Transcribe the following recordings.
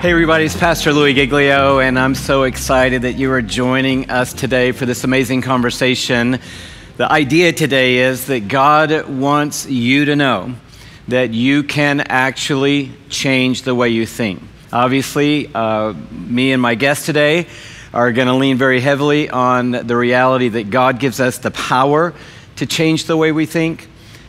Hey, everybody, it's Pastor Louie Giglio, and I'm so excited that you are joining us today for this amazing conversation. The idea today is that God wants you to know that you can actually change the way you think. Obviously, uh, me and my guest today are going to lean very heavily on the reality that God gives us the power to change the way we think.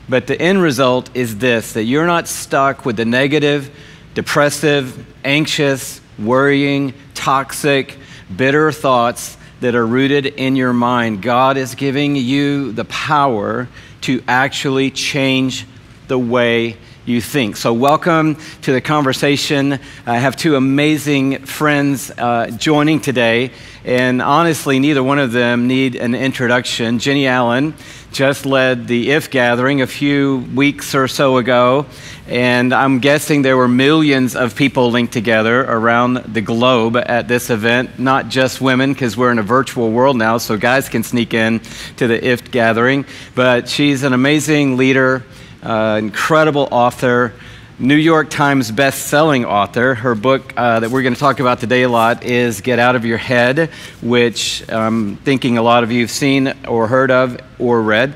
But the end result is this that you're not stuck with the negative, depressive, anxious, worrying, toxic, bitter thoughts that are rooted in your mind. God is giving you the power to actually change the way you think. So, welcome to the conversation. I have two amazing friends uh, joining today, and honestly, neither one of them need an introduction. Jennie Allen just led the IF gathering a few weeks or so ago, and I'm guessing there were millions of people linked together around the globe at this event, not just women, because we're in a virtual world now, so guys can sneak in to the IF gathering. But she's an amazing leader uh, incredible author, New York Times best-selling author. Her book uh, that we're going to talk about today a lot is Get Out of Your Head, which I'm thinking a lot of you have seen or heard of or read.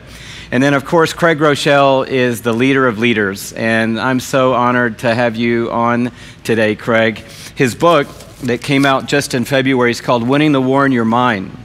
And then, of course, Craig Groeschel is the leader of leaders. And I'm so honored to have you on today, Craig. His book that came out just in February is called Winning the War in Your Mind.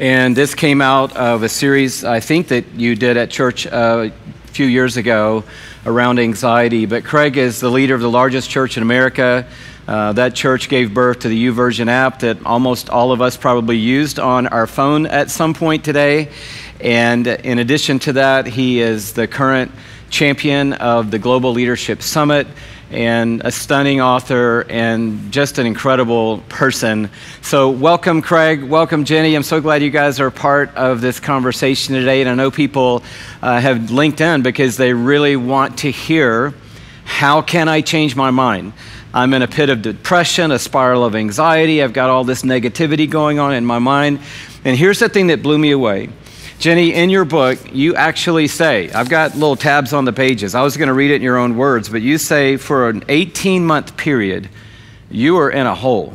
And this came out of a series, I think, that you did at church uh, few years ago around anxiety. But Craig is the leader of the largest church in America. Uh, that church gave birth to the YouVersion app that almost all of us probably used on our phone at some point today. And in addition to that, he is the current champion of the Global Leadership Summit and a stunning author and just an incredible person. So, welcome, Craig. Welcome, Jennie. I'm so glad you guys are part of this conversation today. And I know people uh, have linked in because they really want to hear how can I change my mind? I'm in a pit of depression, a spiral of anxiety. I've got all this negativity going on in my mind. And here's the thing that blew me away Jennie, in your book, you actually say, I've got little tabs on the pages. I was going to read it in your own words, but you say for an 18 month period, you were in a hole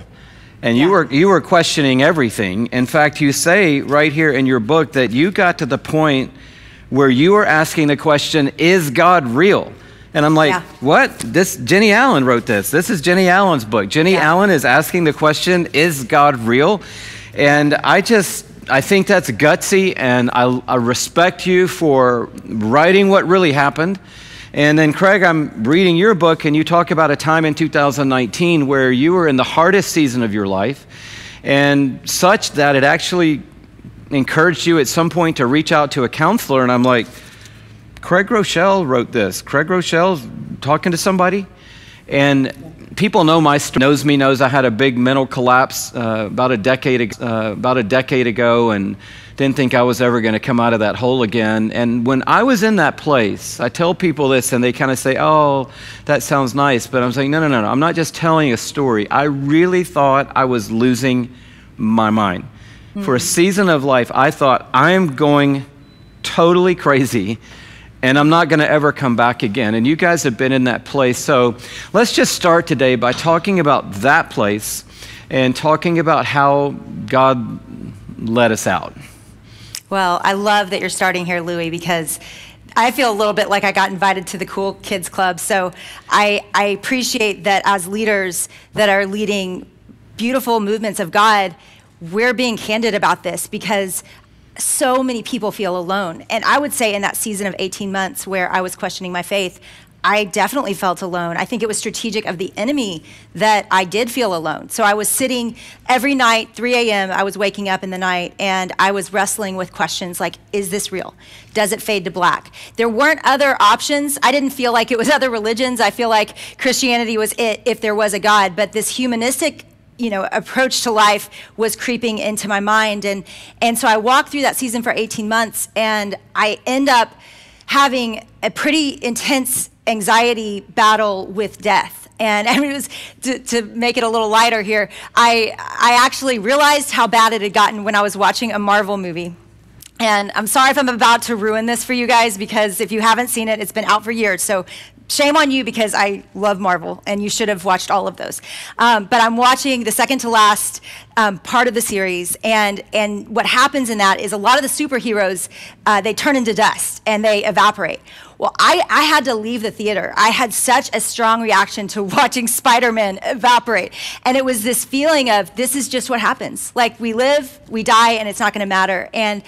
and you, were, you were questioning everything. In fact, you say right here in your book that you got to the point where you were asking the question, Is God real? And I'm like, yeah. what? This Jennie Allen wrote this. This is Jennie Allen's book. Jennie yeah. Allen is asking the question, is God real? And I just I think that's gutsy, and I, I, respect you for writing what really happened. And then, Craig, I'm reading your book, and you talk about a time in 2019 where you were in the hardest season of your life, and such that it actually encouraged you at some point to reach out to a counselor. And I'm like, Craig Groeschel wrote this. Craig Groeschel's talking to somebody. And people know my story, knows me, knows I had a big mental collapse uh, about a decade uh, about a decade ago, and didn't think I was ever going to come out of that hole again. And when I was in that place, I tell people this, and they kind of say, "Oh, that sounds nice," but I'm saying, "No, no, no, no. I'm not just telling a story. I really thought I was losing my mind." Mm-hmm. For a season of life, I thought I'm going totally crazy and I'm not going to ever come back again. And you guys have been in that place. So let's just start today by talking about that place and talking about how God led us out. Well, I love that you're starting here, Louie, because I feel a little bit like I got invited to the cool kids club. So I, I appreciate that as leaders that are leading beautiful movements of God, we're being candid about this because so many people feel alone. And I would say in that season of 18 months where I was questioning my faith, I definitely felt alone. I think it was strategic of the enemy that I did feel alone. So I was sitting every night, 3 a.m., I was waking up in the night and I was wrestling with questions like, is this real? Does it fade to black? There weren't other options. I didn't feel like it was other religions. I feel like Christianity was it if there was a God. But this humanistic you know approach to life was creeping into my mind and and so I walked through that season for 18 months and I end up having a pretty intense anxiety battle with death and I mean, it was to, to make it a little lighter here. I I actually realized how bad it had gotten when I was watching a Marvel movie. And I'm sorry if I'm about to ruin this for you guys because if you haven't seen it, it's been out for years. So shame on you because I love Marvel and you should have watched all of those. Um, but I'm watching the second to last um, part of the series, and and what happens in that is a lot of the superheroes uh, they turn into dust and they evaporate. Well, I, I had to leave the theater. I had such a strong reaction to watching Spider Man evaporate. And it was this feeling of this is just what happens. Like we live, we die, and it's not going to matter. And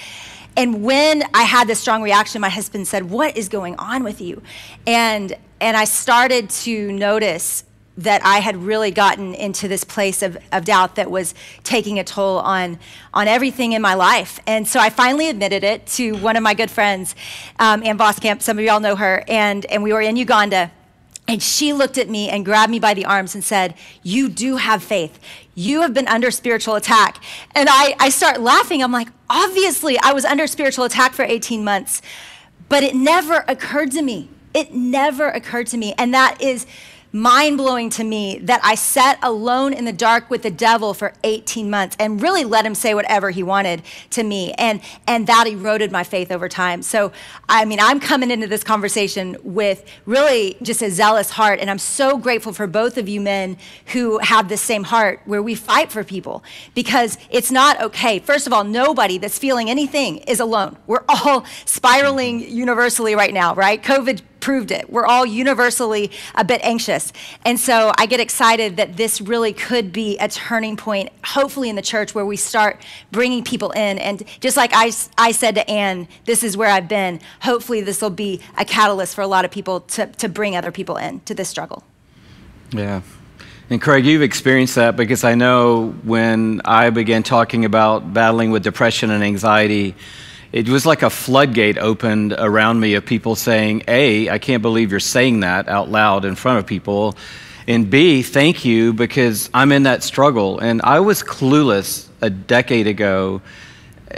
and when I had this strong reaction, my husband said, What is going on with you? And, and I started to notice that I had really gotten into this place of, of doubt that was taking a toll on, on everything in my life. And so I finally admitted it to one of my good friends, um, Ann Voskamp. Some of y'all know her. And, and we were in Uganda. And she looked at me and grabbed me by the arms and said, You do have faith. You have been under spiritual attack. And I, I start laughing. I'm like, Obviously, I was under spiritual attack for 18 months, but it never occurred to me. It never occurred to me. And that is mind blowing to me that I sat alone in the dark with the devil for 18 months and really let him say whatever he wanted to me. And, and that eroded my faith over time. So, I mean, I'm coming into this conversation with really just a zealous heart. And I'm so grateful for both of you men who have the same heart where we fight for people because it's not okay. First of all, nobody that's feeling anything is alone. We're all spiraling universally right now, right? COVID proved it. We're all universally a bit anxious. And so I get excited that this really could be a turning point, hopefully in the church, where we start bringing people in. And just like I, I said to Ann, this is where I've been. Hopefully, this will be a catalyst for a lot of people to, to bring other people in to this struggle. Yeah. And Craig, you've experienced that because I know when I began talking about battling with depression and anxiety, it was like a floodgate opened around me of people saying, A, I can't believe you're saying that out loud in front of people. And B, thank you because I'm in that struggle. And I was clueless a decade ago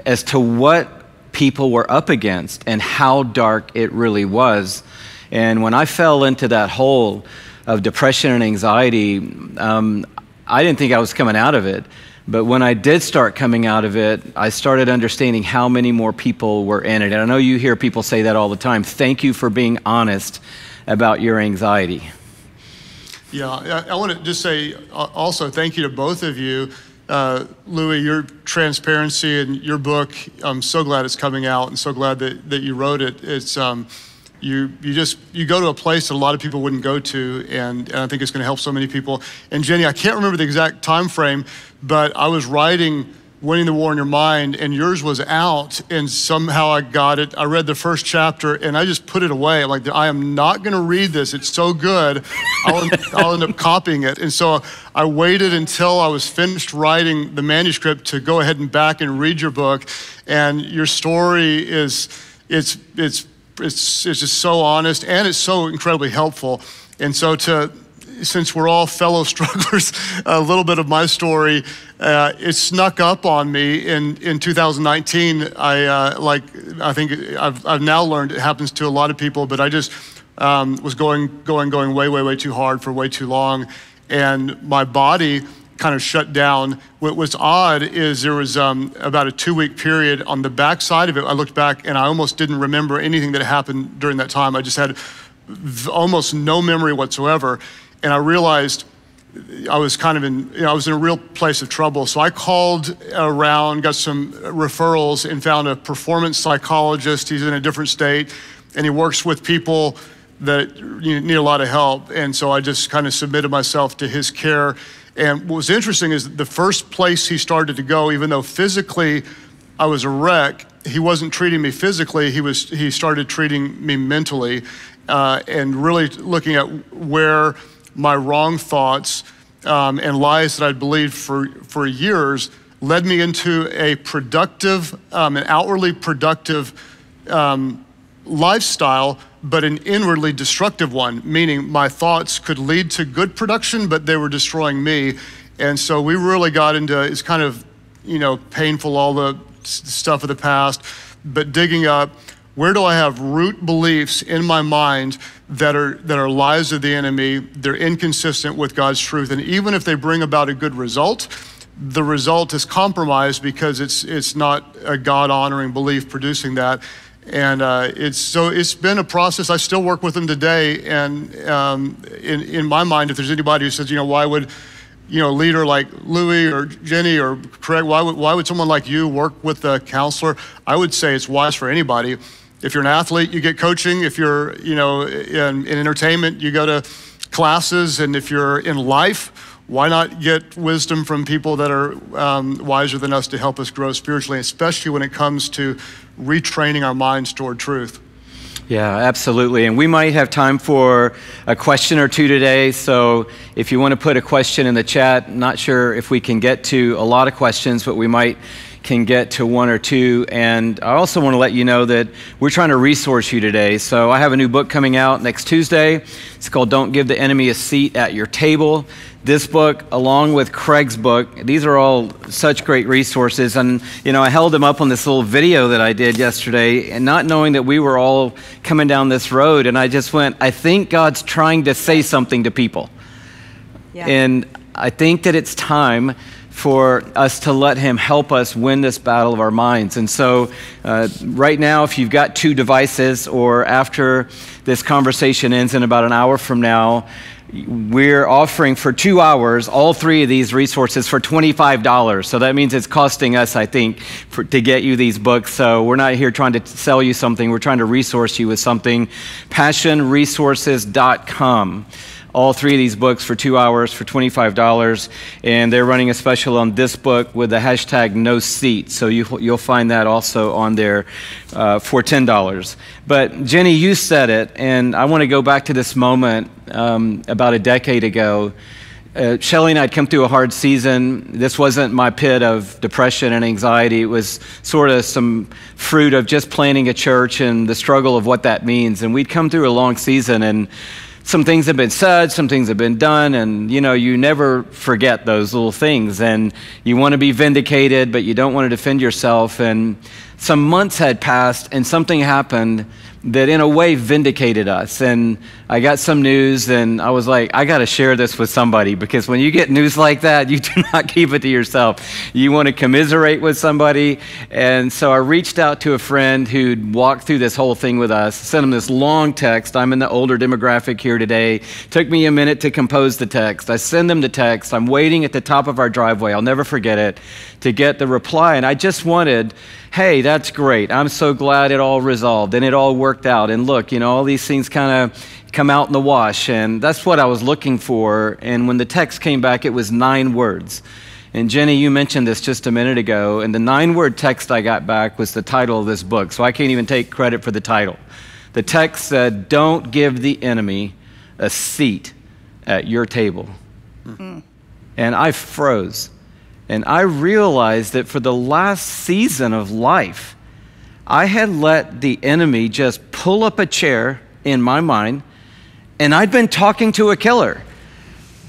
as to what people were up against and how dark it really was. And when I fell into that hole of depression and anxiety, um, I didn't think I was coming out of it. But when I did start coming out of it, I started understanding how many more people were in it. And I know you hear people say that all the time. Thank you for being honest about your anxiety. Yeah, I, I want to just say uh, also thank you to both of you. Uh, Louie, your transparency and your book, I'm so glad it's coming out and so glad that, that you wrote it. It's, um, you you just you go to a place that a lot of people wouldn't go to and, and i think it's going to help so many people and jennie i can't remember the exact time frame but i was writing winning the war in your mind and yours was out and somehow i got it. I read the first chapter and i just put it away. I'm like i am not going to read this. It's so good. I'll, I'll end up copying it. And so i waited until i was finished writing the manuscript to go ahead and back and read your book and your story is it's it's it's, it's just so honest and it's so incredibly helpful. And so to since we're all fellow strugglers, a little bit of my story, uh, it snuck up on me in, in 2019. I uh, like I think I've, I've now learned it happens to a lot of people, but I just um, was going going going way way way too hard for way too long, and my body kind of shut down. What was odd is there was um, about a two week period on the back side of it. I looked back and I almost didn't remember anything that happened during that time. I just had almost no memory whatsoever. And I realized I was kind of in, you know, I was in a real place of trouble. So I called around, got some referrals, and found a performance psychologist. He's in a different state, and he works with people that need a lot of help. And so I just kind of submitted myself to his care. And what was interesting is the first place he started to go, even though physically I was a wreck, he wasn't treating me physically. He was he started treating me mentally, uh, and really looking at where my wrong thoughts um, and lies that I'd believed for for years led me into a productive, um, an outwardly productive um, lifestyle but an inwardly destructive one, meaning my thoughts could lead to good production, but they were destroying me. And so we really got into it's kind of, you know, painful, all the stuff of the past, but digging up where do I have root beliefs in my mind that are, that are lies of the enemy? They're inconsistent with God's truth. And even if they bring about a good result, the result is compromised because it's, it's not a God honoring belief producing that. And uh, it's so it's been a process. I still work with them today, and um, in in my mind, if there's anybody who says, you know, why would you know, a leader like Louie or Jennie or Craig, why would, why would someone like you work with a counselor? I would say it's wise for anybody. If you're an athlete, you get coaching. If you're, you know, in, in entertainment, you go to classes. And if you're in life, why not get wisdom from people that are um, wiser than us to help us grow spiritually, especially when it comes to retraining our minds toward truth? Yeah, absolutely. And we might have time for a question or two today. So if you want to put a question in the chat, not sure if we can get to a lot of questions, but we might can get to one or two. And I also want to let you know that we're trying to resource you today. So I have a new book coming out next Tuesday. It's called Don't Give the Enemy a Seat at Your Table. This book, along with Craig's book, these are all such great resources. And, you know, I held them up on this little video that I did yesterday, and not knowing that we were all coming down this road. And I just went, I think God's trying to say something to people. Yeah. And I think that it's time for us to let Him help us win this battle of our minds. And so, uh, right now, if you've got two devices, or after this conversation ends in about an hour from now, we're offering for two hours all three of these resources for $25. So that means it's costing us, I think, for, to get you these books. So we're not here trying to sell you something, we're trying to resource you with something. PassionResources.com all three of these books for two hours for $25. And they're running a special on this book with the hashtag no seat. So you, will find that also on there uh, for $10. But Jennie, you said it, and I want to go back to this moment um, about a decade ago. Uh, Shelley and I had come through a hard season. This wasn't my pit of depression and anxiety. It was sort of some fruit of just planning a church and the struggle of what that means. And we'd come through a long season, and some things have been said, some things have been done, and you know, you never forget those little things. And you want to be vindicated, but you don't want to defend yourself. And some months had passed, and something happened that in a way vindicated us. And I got some news, and I was like, I got to share this with somebody because when you get news like that, you do not keep it to yourself. You want to commiserate with somebody. And so I reached out to a friend who'd walked through this whole thing with us, sent him this long text. I'm in the older demographic here today. Took me a minute to compose the text. I send them the text. I'm waiting at the top of our driveway. I'll never forget it to get the reply. And I just wanted, hey, that's great. I'm so glad it all resolved and it all worked out. And look, you know, all these things kind of come out in the wash. And that's what I was looking for. And when the text came back, it was nine words. And Jennie, you mentioned this just a minute ago. And the nine word text I got back was the title of this book. So I can't even take credit for the title. The text said, Don't give the enemy a seat at your table. Mm-hmm. And I froze. And I realized that for the last season of life, I had let the enemy just pull up a chair in my mind, and I'd been talking to a killer,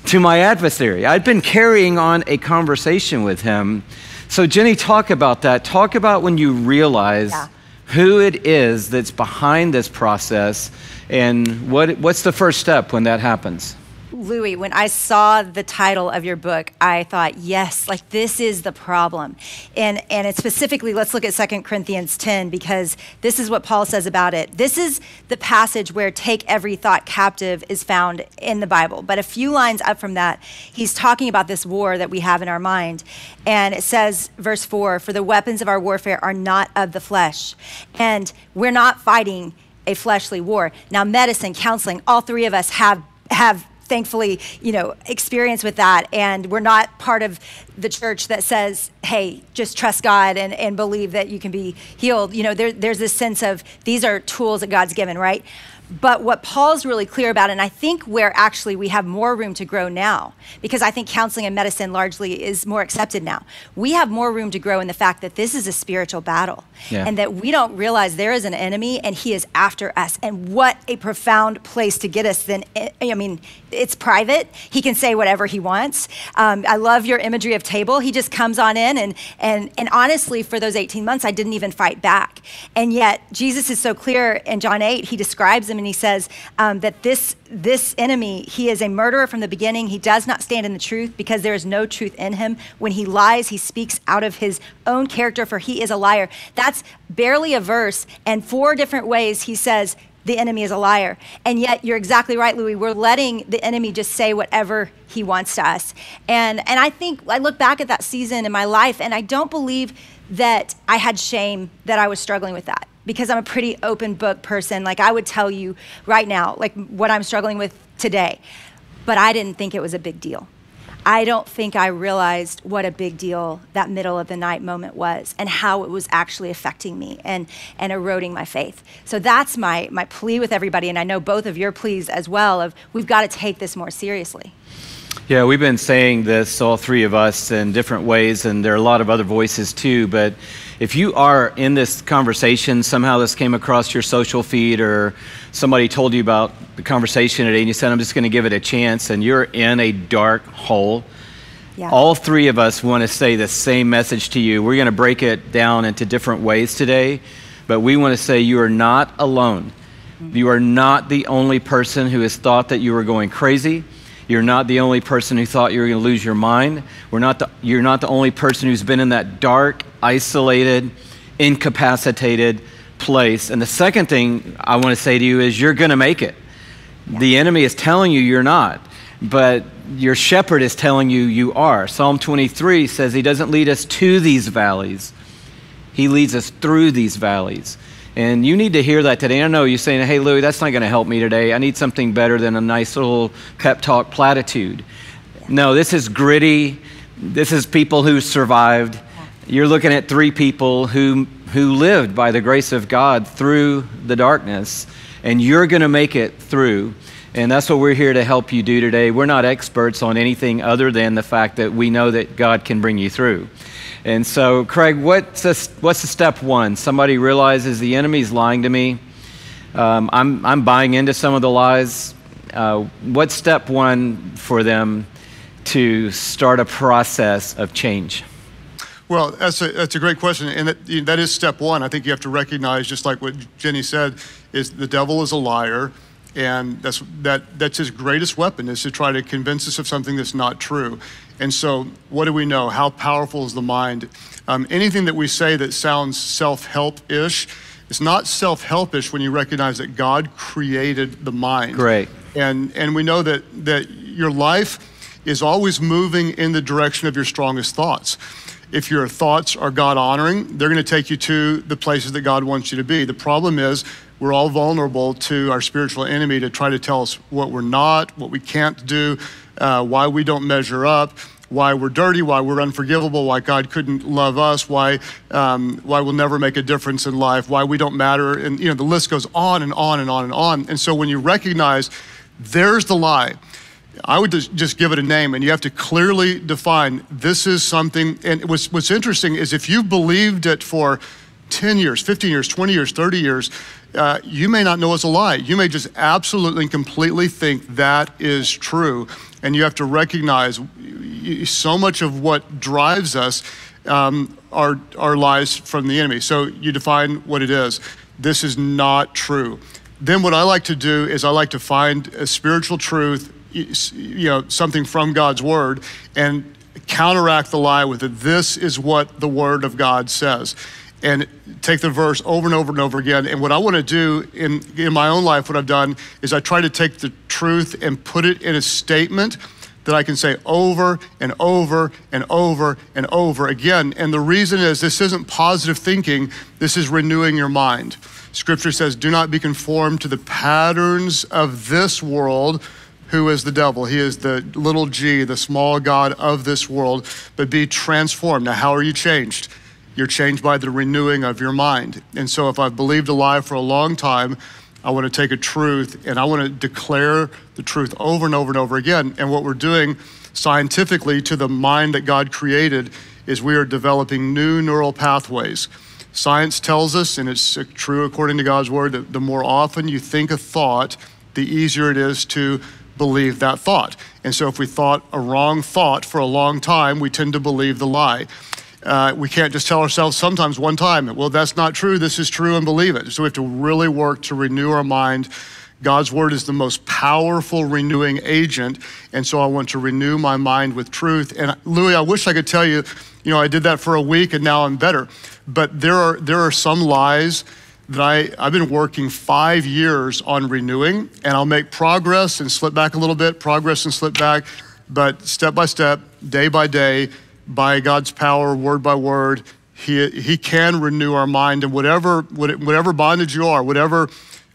to my adversary. I'd been carrying on a conversation with him. So, Jennie, talk about that. Talk about when you realize yeah. who it is that's behind this process, and what, what's the first step when that happens? Louie, when I saw the title of your book, I thought, yes, like this is the problem. And and it's specifically, let's look at 2 Corinthians 10 because this is what Paul says about it. This is the passage where take every thought captive is found in the Bible. But a few lines up from that, he's talking about this war that we have in our mind. And it says, verse 4, for the weapons of our warfare are not of the flesh. And we're not fighting a fleshly war. Now, medicine, counseling, all three of us have have thankfully, you know, experience with that. And we're not part of the church that says, hey, just trust God and, and believe that you can be healed. You know, there, there's this sense of these are tools that God's given, right? But what Paul's really clear about, and I think where actually we have more room to grow now, because I think counseling and medicine largely is more accepted now, we have more room to grow in the fact that this is a spiritual battle yeah. and that we don't realize there is an enemy and he is after us. And what a profound place to get us then. I mean, it's private. He can say whatever he wants. Um, I love your imagery of table. He just comes on in, and, and, and honestly, for those 18 months, I didn't even fight back. And yet, Jesus is so clear in John 8, he describes him him and he says um, that this, this enemy, he is a murderer from the beginning. He does not stand in the truth because there is no truth in him. When he lies, he speaks out of his own character, for he is a liar. That's barely a verse. And four different ways he says, the enemy is a liar. And yet, you're exactly right, Louie. We're letting the enemy just say whatever he wants to us. And, and I think I look back at that season in my life, and I don't believe that I had shame that I was struggling with that because I'm a pretty open book person. Like I would tell you right now, like what I'm struggling with today. But I didn't think it was a big deal. I don't think I realized what a big deal that middle of the night moment was and how it was actually affecting me and, and eroding my faith. So that's my, my plea with everybody. And I know both of your pleas as well of we've got to take this more seriously. Yeah, we've been saying this, all three of us, in different ways, and there are a lot of other voices too. But if you are in this conversation, somehow this came across your social feed, or somebody told you about the conversation today, and you said, I'm just going to give it a chance, and you're in a dark hole, yeah. all three of us want to say the same message to you. We're going to break it down into different ways today, but we want to say you are not alone. You are not the only person who has thought that you were going crazy. You're not the only person who thought you were going to lose your mind. We're not the, you're not the only person who's been in that dark, isolated, incapacitated place. And the second thing I want to say to you is you're going to make it. The enemy is telling you you're not, but your shepherd is telling you you are. Psalm 23 says he doesn't lead us to these valleys, he leads us through these valleys. And you need to hear that today. I know you're saying, hey, Louie, that's not going to help me today. I need something better than a nice little pep talk platitude. No, this is gritty. This is people who survived. You're looking at three people who, who lived by the grace of God through the darkness, and you're going to make it through. And that's what we're here to help you do today. We're not experts on anything other than the fact that we know that God can bring you through. And so, Craig, what's the, what's the step one? Somebody realizes the enemy's lying to me. Um, I'm, I'm buying into some of the lies. Uh, what's step one for them to start a process of change? Well, that's a, that's a great question. And that, that is step one. I think you have to recognize, just like what Jennie said, is the devil is a liar. And that's, that, that's his greatest weapon is to try to convince us of something that's not true. And so, what do we know? How powerful is the mind? Um, anything that we say that sounds self help ish, it's not self helpish when you recognize that God created the mind. Great. And, and we know that, that your life is always moving in the direction of your strongest thoughts. If your thoughts are God honoring, they're going to take you to the places that God wants you to be. The problem is, we're all vulnerable to our spiritual enemy to try to tell us what we're not, what we can't do, uh, why we don't measure up, why we're dirty, why we're unforgivable, why God couldn't love us, why, um, why we'll never make a difference in life, why we don't matter. And, you know, the list goes on and on and on and on. And so when you recognize there's the lie, I would just give it a name and you have to clearly define this is something. And what's, what's interesting is if you've believed it for 10 years, 15 years, 20 years, 30 years, uh, you may not know it's a lie. You may just absolutely and completely think that is true. And you have to recognize so much of what drives us um, are, are lies from the enemy. So you define what it is. This is not true. Then what I like to do is I like to find a spiritual truth, you know, something from God's word, and counteract the lie with it. This is what the word of God says and take the verse over and over and over again. And what I want to do in, in my own life, what I've done is I try to take the truth and put it in a statement that I can say over and over and over and over again. And the reason is this isn't positive thinking, this is renewing your mind. Scripture says, Do not be conformed to the patterns of this world. Who is the devil? He is the little g, the small God of this world, but be transformed. Now, how are you changed? You're changed by the renewing of your mind. And so, if I've believed a lie for a long time, I want to take a truth and I want to declare the truth over and over and over again. And what we're doing scientifically to the mind that God created is we are developing new neural pathways. Science tells us, and it's true according to God's word, that the more often you think a thought, the easier it is to believe that thought. And so, if we thought a wrong thought for a long time, we tend to believe the lie. Uh, we can't just tell ourselves sometimes one time, well, that's not true, this is true, and believe it. So we have to really work to renew our mind. God's word is the most powerful renewing agent. And so I want to renew my mind with truth. And Louie, I wish I could tell you, you know, I did that for a week and now I'm better. But there are, there are some lies that I, I've been working five years on renewing, and I'll make progress and slip back a little bit, progress and slip back, but step by step, day by day, by God's power, word by word, He, he can renew our mind. And whatever, whatever bondage you are, whatever,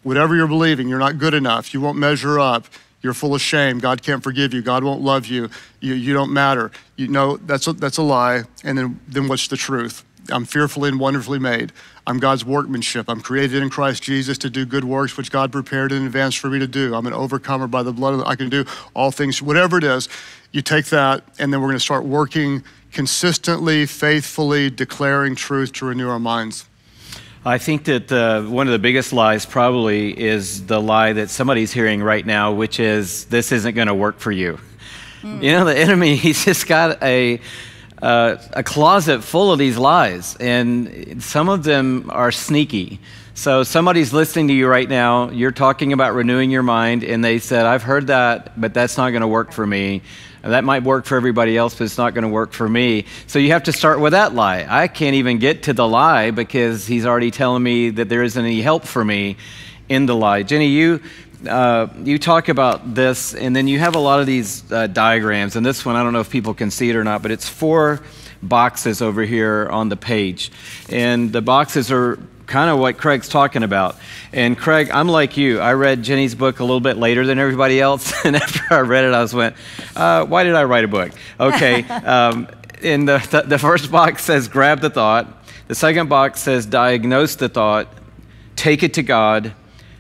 whatever you're believing, you're not good enough, you won't measure up, you're full of shame, God can't forgive you, God won't love you, you, you don't matter. You know, that's a, that's a lie. And then, then what's the truth? I'm fearfully and wonderfully made. I'm God's workmanship. I'm created in Christ Jesus to do good works which God prepared in advance for me to do. I'm an overcomer by the blood of the, I can do all things, whatever it is. You take that, and then we're going to start working consistently, faithfully, declaring truth to renew our minds. I think that the, one of the biggest lies probably is the lie that somebody's hearing right now, which is this isn't going to work for you. Mm. You know, the enemy, he's just got a uh, a closet full of these lies, and some of them are sneaky. So somebody's listening to you right now, you're talking about renewing your mind, and they said, I've heard that, but that's not going to work for me. That might work for everybody else, but it's not going to work for me. So you have to start with that lie. I can't even get to the lie because he's already telling me that there isn't any help for me in the lie. Jennie, you uh, you talk about this, and then you have a lot of these uh, diagrams. And this one, I don't know if people can see it or not, but it's four boxes over here on the page. And the boxes are kind of what Craig's talking about. And Craig, I'm like you. I read Jennie's book a little bit later than everybody else. and after I read it, I was went, uh, why did I write a book? Okay. um, and the, the, the first box says grab the thought. The second box says diagnose the thought, take it to God,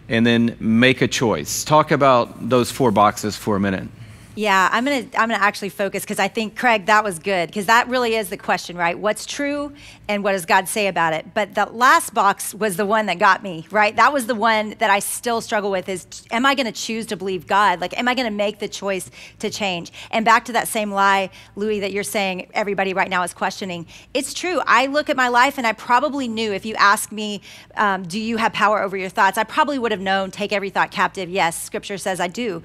and then make a choice. Talk about those four boxes for a minute. Yeah, I'm gonna I'm gonna actually focus because I think Craig that was good because that really is the question, right? What's true and what does God say about it? But the last box was the one that got me, right? That was the one that I still struggle with is am I gonna choose to believe God? Like am I gonna make the choice to change? And back to that same lie, Louie, that you're saying everybody right now is questioning. It's true. I look at my life and I probably knew if you ask me, um, do you have power over your thoughts? I probably would have known, take every thought captive. Yes, scripture says I do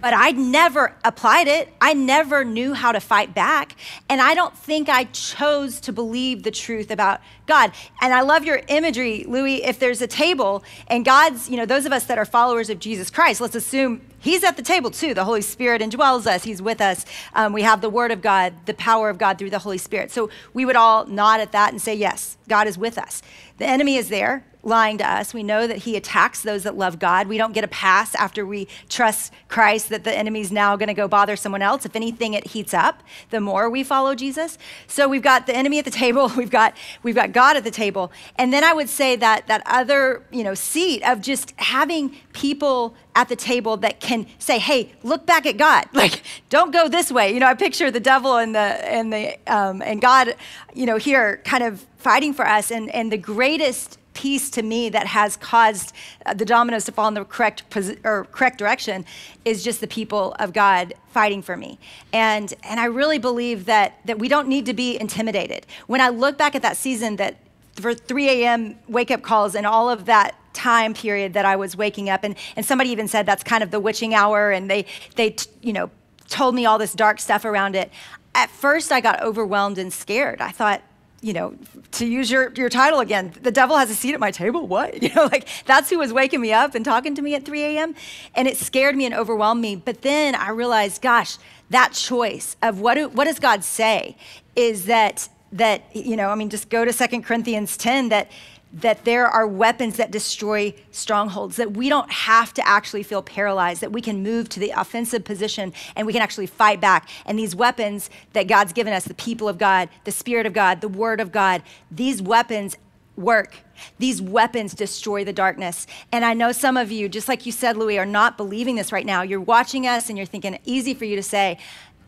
but I never applied it. I never knew how to fight back. And I don't think I chose to believe the truth about God. And I love your imagery, Louie. If there's a table and God's, you know, those of us that are followers of Jesus Christ, let's assume He's at the table too. The Holy Spirit indwells us, He's with us. Um, we have the Word of God, the power of God through the Holy Spirit. So we would all nod at that and say, Yes, God is with us. The enemy is there lying to us. We know that he attacks those that love God. We don't get a pass after we trust Christ that the enemy's now going to go bother someone else. If anything, it heats up the more we follow Jesus. So we've got the enemy at the table. We've got we've got God at the table, and then I would say that that other you know seat of just having people at the table that can say, "Hey, look back at God. Like, don't go this way." You know, I picture the devil and the and the um, and God, you know, here kind of fighting for us, and and the greatest piece to me that has caused uh, the dominoes to fall in the correct or correct direction is just the people of God fighting for me. And and I really believe that that we don't need to be intimidated. When I look back at that season that for 3 a.m. wake up calls and all of that time period that I was waking up and and somebody even said that's kind of the witching hour and they they you know told me all this dark stuff around it. At first I got overwhelmed and scared. I thought you know, to use your, your title again, the devil has a seat at my table. What? You know, like that's who was waking me up and talking to me at 3 a.m. And it scared me and overwhelmed me. But then I realized, gosh, that choice of what, do, what does God say is that, that, you know, I mean, just go to Second Corinthians 10 that that there are weapons that destroy strongholds, that we don't have to actually feel paralyzed, that we can move to the offensive position and we can actually fight back. And these weapons that God's given us, the people of God, the Spirit of God, the Word of God, these weapons work. These weapons destroy the darkness. And I know some of you, just like you said, Louie, are not believing this right now. You're watching us and you're thinking, easy for you to say.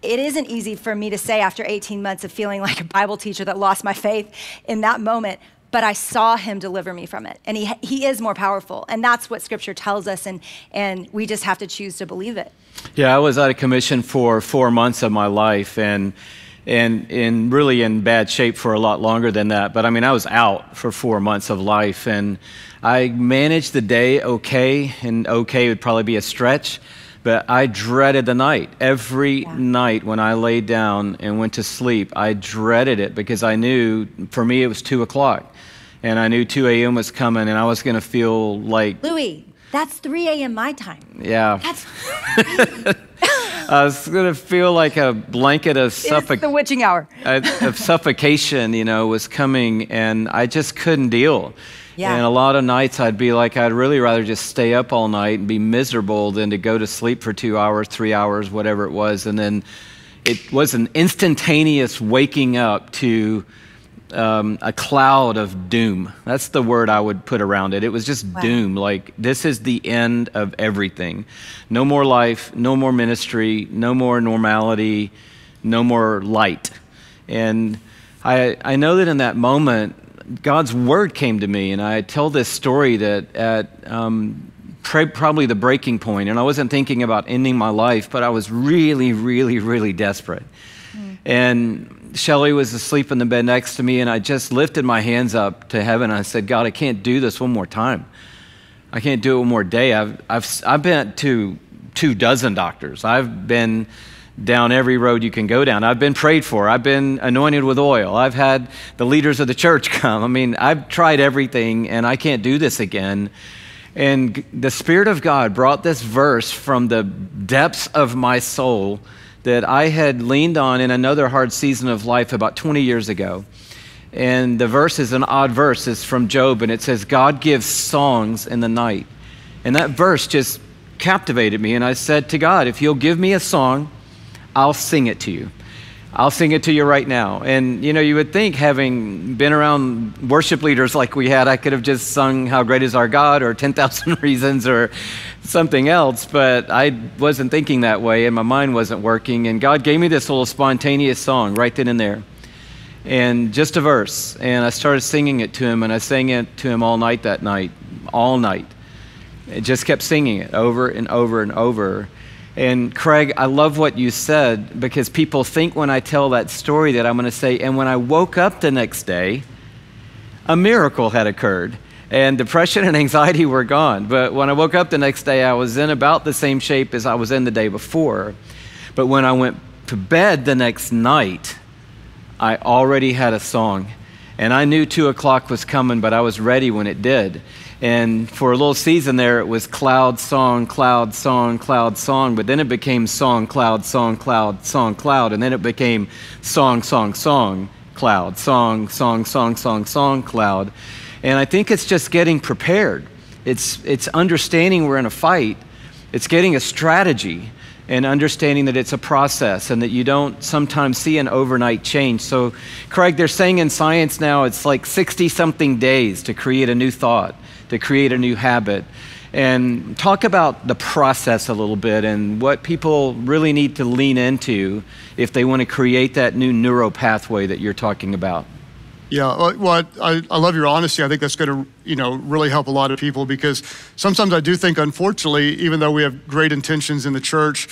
It isn't easy for me to say after 18 months of feeling like a Bible teacher that lost my faith in that moment but I saw him deliver me from it. And he, he is more powerful. And that's what scripture tells us. And, and we just have to choose to believe it. Yeah, I was out of commission for four months of my life. And and, and really in bad shape for a lot longer than that. But I mean, I was out for four months of life, and I managed the day okay, and okay would probably be a stretch. But I dreaded the night. Every yeah. night when I laid down and went to sleep, I dreaded it because I knew for me it was two o'clock. And I knew 2 a.m. was coming, and I was going to feel like. Louie, that's 3 a.m. my time. Yeah. That's. I was going to feel like a blanket of suffocation. the witching hour. of suffocation, you know, was coming, and I just couldn't deal. Yeah. And a lot of nights I'd be like, I'd really rather just stay up all night and be miserable than to go to sleep for two hours, three hours, whatever it was. And then it was an instantaneous waking up to um, a cloud of doom. That's the word I would put around it. It was just wow. doom. Like, this is the end of everything. No more life, no more ministry, no more normality, no more light. And I, I know that in that moment, God's word came to me, and I tell this story that at um, probably the breaking point, and I wasn't thinking about ending my life, but I was really, really, really desperate. Mm. And Shelley was asleep in the bed next to me, and I just lifted my hands up to heaven. And I said, God, I can't do this one more time. I can't do it one more day. I've, I've, I've been to two dozen doctors. I've been down every road you can go down. I've been prayed for. I've been anointed with oil. I've had the leaders of the church come. I mean, I've tried everything and I can't do this again. And the Spirit of God brought this verse from the depths of my soul that I had leaned on in another hard season of life about 20 years ago. And the verse is an odd verse. It's from Job, and it says, God gives songs in the night. And that verse just captivated me. And I said to God, if you'll give me a song, I'll sing it to you. I'll sing it to you right now. And you know, you would think, having been around worship leaders like we had, I could have just sung How Great Is Our God or 10,000 Reasons or something else, but I wasn't thinking that way and my mind wasn't working. And God gave me this little spontaneous song right then and there. And just a verse. And I started singing it to him, and I sang it to him all night that night, all night. It just kept singing it over and over and over. And Craig, I love what you said because people think when I tell that story that I'm going to say, and when I woke up the next day, a miracle had occurred and depression and anxiety were gone. But when I woke up the next day, I was in about the same shape as I was in the day before. But when I went to bed the next night, I already had a song. And I knew two o'clock was coming, but I was ready when it did. And for a little season there, it was cloud, song, cloud, song, cloud, song. But then it became song, cloud, song, cloud, song, cloud. And then it became song, song, song, cloud, song, song, song, song, song, cloud. And I think it's just getting prepared. It's, it's understanding we're in a fight. It's getting a strategy and understanding that it's a process and that you don't sometimes see an overnight change. So, Craig, they're saying in science now it's like 60 something days to create a new thought to create a new habit. And talk about the process a little bit and what people really need to lean into if they want to create that new neuro pathway that you're talking about. Yeah, uh, well, I, I love your honesty. I think that's going to, you know, really help a lot of people because sometimes I do think, unfortunately, even though we have great intentions in the church,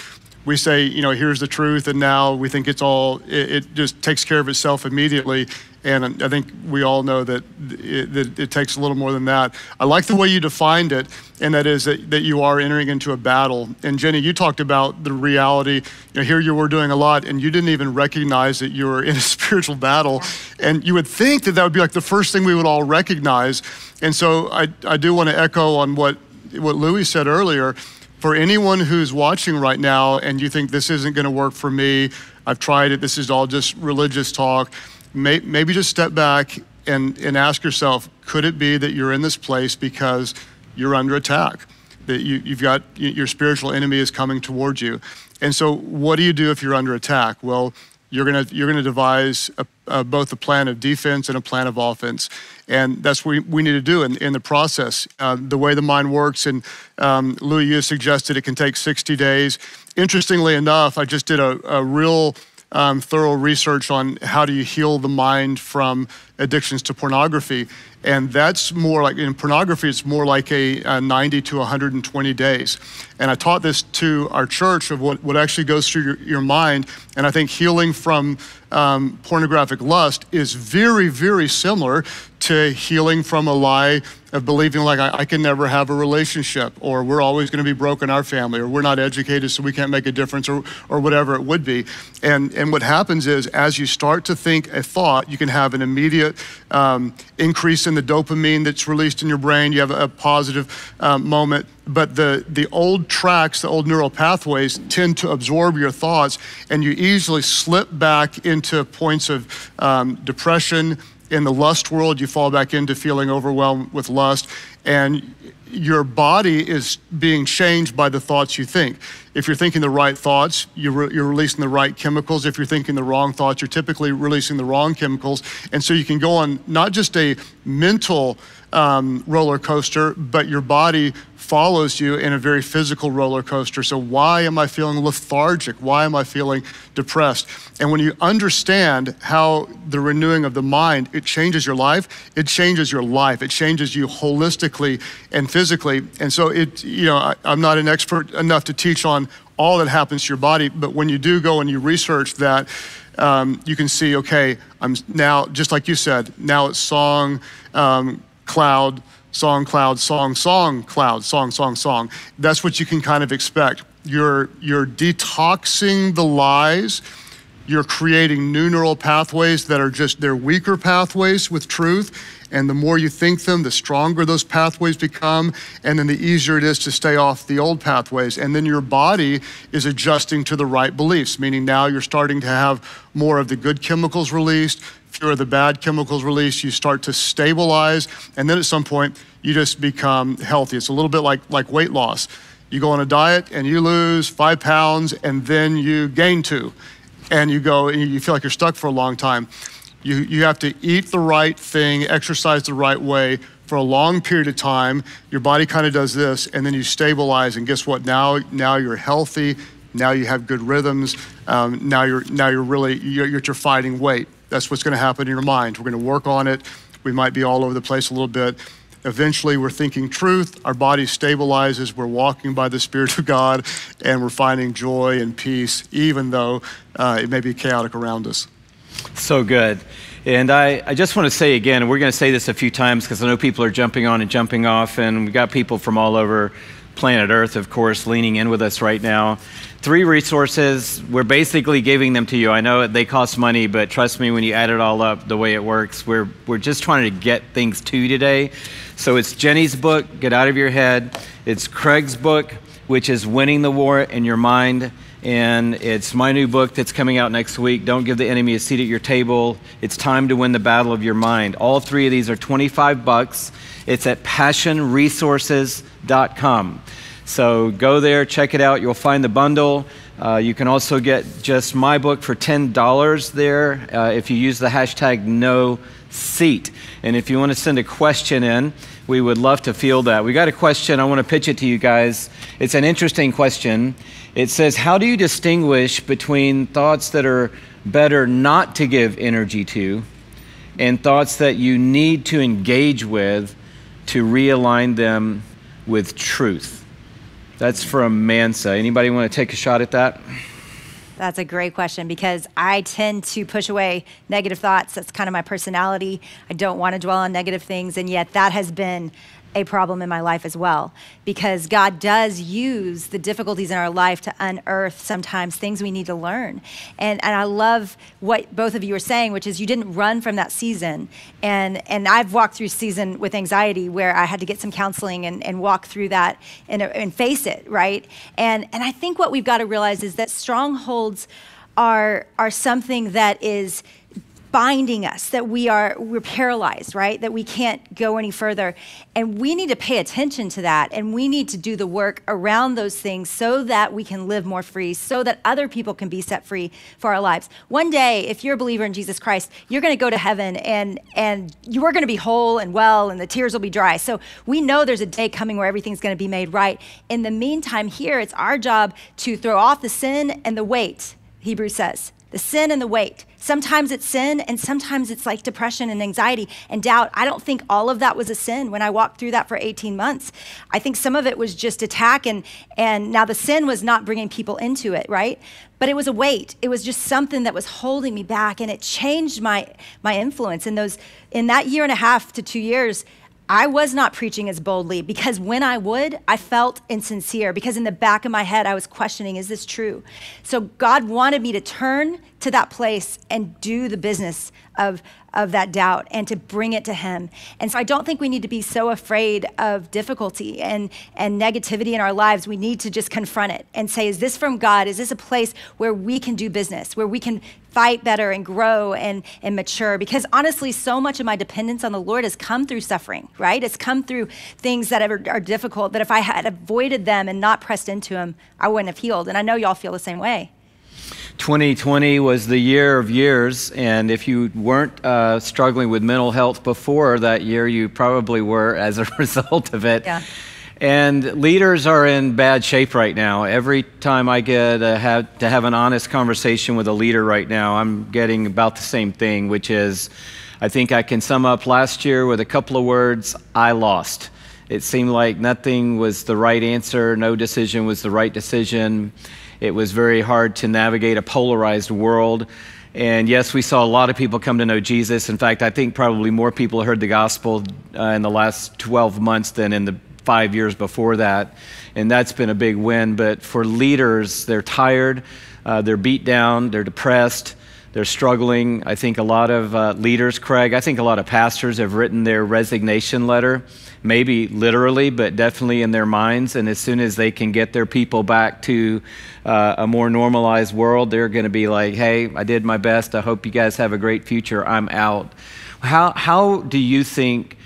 we say, you know, here's the truth, and now we think it's all, it, it just takes care of itself immediately. And I think we all know that it, that it, takes a little more than that. I like the way you defined it, and that is that, that you are entering into a battle. And Jennie, you talked about the reality. You know, here you were doing a lot, and you didn't even recognize that you were in a spiritual battle. And you would think that that would be like the first thing we would all recognize. And so I, I do want to echo on what, what Louis said earlier. For anyone who's watching right now and you think this isn't going to work for me, I've tried it, this is all just religious talk may, maybe just step back and, and ask yourself could it be that you're in this place because you're under attack? That you, you've got your spiritual enemy is coming towards you. And so, what do you do if you're under attack? Well, you're going to you're gonna devise a, a, both a plan of defense and a plan of offense. And that's what we, we need to do in, in the process. Uh, the way the mind works, and um, Louie, you suggested it can take 60 days. Interestingly enough, I just did a, a real um, thorough research on how do you heal the mind from addictions to pornography. And that's more like in pornography, it's more like a, a 90 to 120 days. And I taught this to our church of what, what actually goes through your, your mind. And I think healing from um, pornographic lust is very, very similar to healing from a lie of believing like I, I, can never have a relationship or we're always going to be broke in our family or we're not educated so we can't make a difference or, or whatever it would be and, and what happens is as you start to think a thought you can have an immediate um, increase in the dopamine that's released in your brain. You have a, positive um, moment. But the, the old tracks the old neural pathways tend to absorb your thoughts and you easily slip back into points of um, depression. In the lust world, you fall back into feeling overwhelmed with lust, and your body is being changed by the thoughts you think. If you're thinking the right thoughts, you're, re- you're, releasing the right chemicals. If you're thinking the wrong thoughts, you're typically releasing the wrong chemicals. And so you can go on not just a mental um, roller coaster, but your body follows you in a very physical roller coaster. So, why am I feeling lethargic? Why am I feeling depressed? And when you understand how the renewing of the mind, it changes your life, it changes your life. It changes you holistically and physically. And so, it, you know, I, I'm not an expert enough to teach on all that happens to your body, but when you do go and you research that, um, you can see, okay, I'm now, just like you said, now it's song, um, cloud, song, cloud, song, song, cloud, song, song, song. That's what you can kind of expect. You're, you're detoxing the lies. You're creating new neural pathways that are just, they're weaker pathways with truth. And the more you think them, the stronger those pathways become. And then the easier it is to stay off the old pathways. And then your body is adjusting to the right beliefs, meaning now you're starting to have more of the good chemicals released, fewer of the bad chemicals released, you start to stabilize, and then at some point, you just become healthy. It's a little bit like, like weight loss. You go on a diet and you lose five pounds, and then you gain two, and you go and you feel like you're stuck for a long time. You, you have to eat the right thing, exercise the right way for a long period of time. Your body kind of does this, and then you stabilize, and guess what? Now, now you're healthy. Now you have good rhythms. Um, now you're now you're really you're, you're fighting weight. That's what's going to happen in your mind. We're going to work on it. We might be all over the place a little bit. Eventually, we're thinking truth. Our body stabilizes. We're walking by the Spirit of God, and we're finding joy and peace, even though uh, it may be chaotic around us. So good. And I, I just want to say again, and we're going to say this a few times because I know people are jumping on and jumping off, and we've got people from all over planet Earth, of course, leaning in with us right now. Three resources. We're basically giving them to you. I know they cost money, but trust me, when you add it all up, the way it works, we're, we're just trying to get things to you today. So it's Jennie's book, Get Out of Your Head. It's Craig's book, which is Winning the War in Your Mind. And it's my new book that's coming out next week. Don't give the enemy a seat at your table. It's time to win the battle of your mind. All three of these are 25 bucks. It's at passionresources.com. So go there, check it out. You'll find the bundle. Uh, you can also get just my book for $10 there uh, if you use the hashtag no seat. And if you want to send a question in, we would love to field that. We got a question. I want to pitch it to you guys. It's an interesting question. It says, How do you distinguish between thoughts that are better not to give energy to and thoughts that you need to engage with to realign them with truth? That's from Mansa. Anybody want to take a shot at that? That's a great question because I tend to push away negative thoughts. That's kind of my personality. I don't want to dwell on negative things, and yet that has been a problem in my life as well because God does use the difficulties in our life to unearth sometimes things we need to learn. And, and I love what both of you are saying, which is you didn't run from that season. And, and I've walked through season with anxiety where I had to get some counseling and, and walk through that and, and face it, right? And, and I think what we've got to realize is that strongholds are, are something that is binding us that we are we're paralyzed right? That we can't go any further. And we need to pay attention to that. And we need to do the work around those things so that we can live more free so that other people can be set free for our lives. One day if you're a believer in jesus christ you're going to go to heaven and and you're going to be whole and well and the tears will be dry. So we know there's a day coming where everything's going to be made right. In the meantime here it's our job to throw off the sin and the weight hebrews says the sin and the weight. Sometimes it's sin, and sometimes it's like depression and anxiety and doubt. I don't think all of that was a sin when I walked through that for 18 months. I think some of it was just attack, and, and now the sin was not bringing people into it, right? But it was a weight. It was just something that was holding me back, and it changed my, my influence. In, those, in that year and a half to two years, I was not preaching as boldly because when I would, I felt insincere because in the back of my head, I was questioning, is this true? So God wanted me to turn to that place and do the business of, of that doubt and to bring it to Him. And so I don't think we need to be so afraid of difficulty and, and negativity in our lives. We need to just confront it and say, is this from God? Is this a place where we can do business, where we can fight better and grow and, and mature? Because honestly, so much of my dependence on the Lord has come through suffering, right? It's come through things that are, are difficult, that if I had avoided them and not pressed into them, I wouldn't have healed. And I know y'all feel the same way. 2020 was the year of years, and if you weren't uh, struggling with mental health before that year, you probably were as a result of it. Yeah. And leaders are in bad shape right now. Every time I get have, to have an honest conversation with a leader right now, I'm getting about the same thing, which is I think I can sum up last year with a couple of words I lost. It seemed like nothing was the right answer, no decision was the right decision. It was very hard to navigate a polarized world. And yes, we saw a lot of people come to know Jesus. In fact, I think probably more people heard the gospel uh, in the last 12 months than in the five years before that. And that's been a big win. But for leaders, they're tired, uh, they're beat down, they're depressed, they're struggling. I think a lot of uh, leaders, Craig, I think a lot of pastors have written their resignation letter maybe literally, but definitely in their minds. And as soon as they can get their people back to uh, a more normalized world, they're going to be like, hey, I did my best. I hope you guys have a great future. I'm out. How, how do you think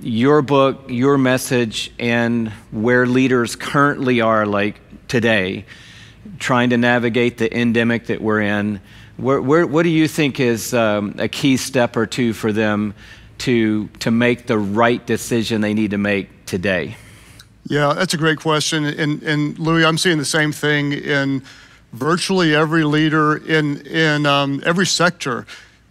your book, your message, and where leaders currently are, like today, trying to navigate the endemic that we're in? Where, where, what do you think is um, a key step or two for them to, to make the right decision they need to make today? Yeah, that's a great question. And, and Louie, I'm seeing the same thing in virtually every leader in, in um, every sector.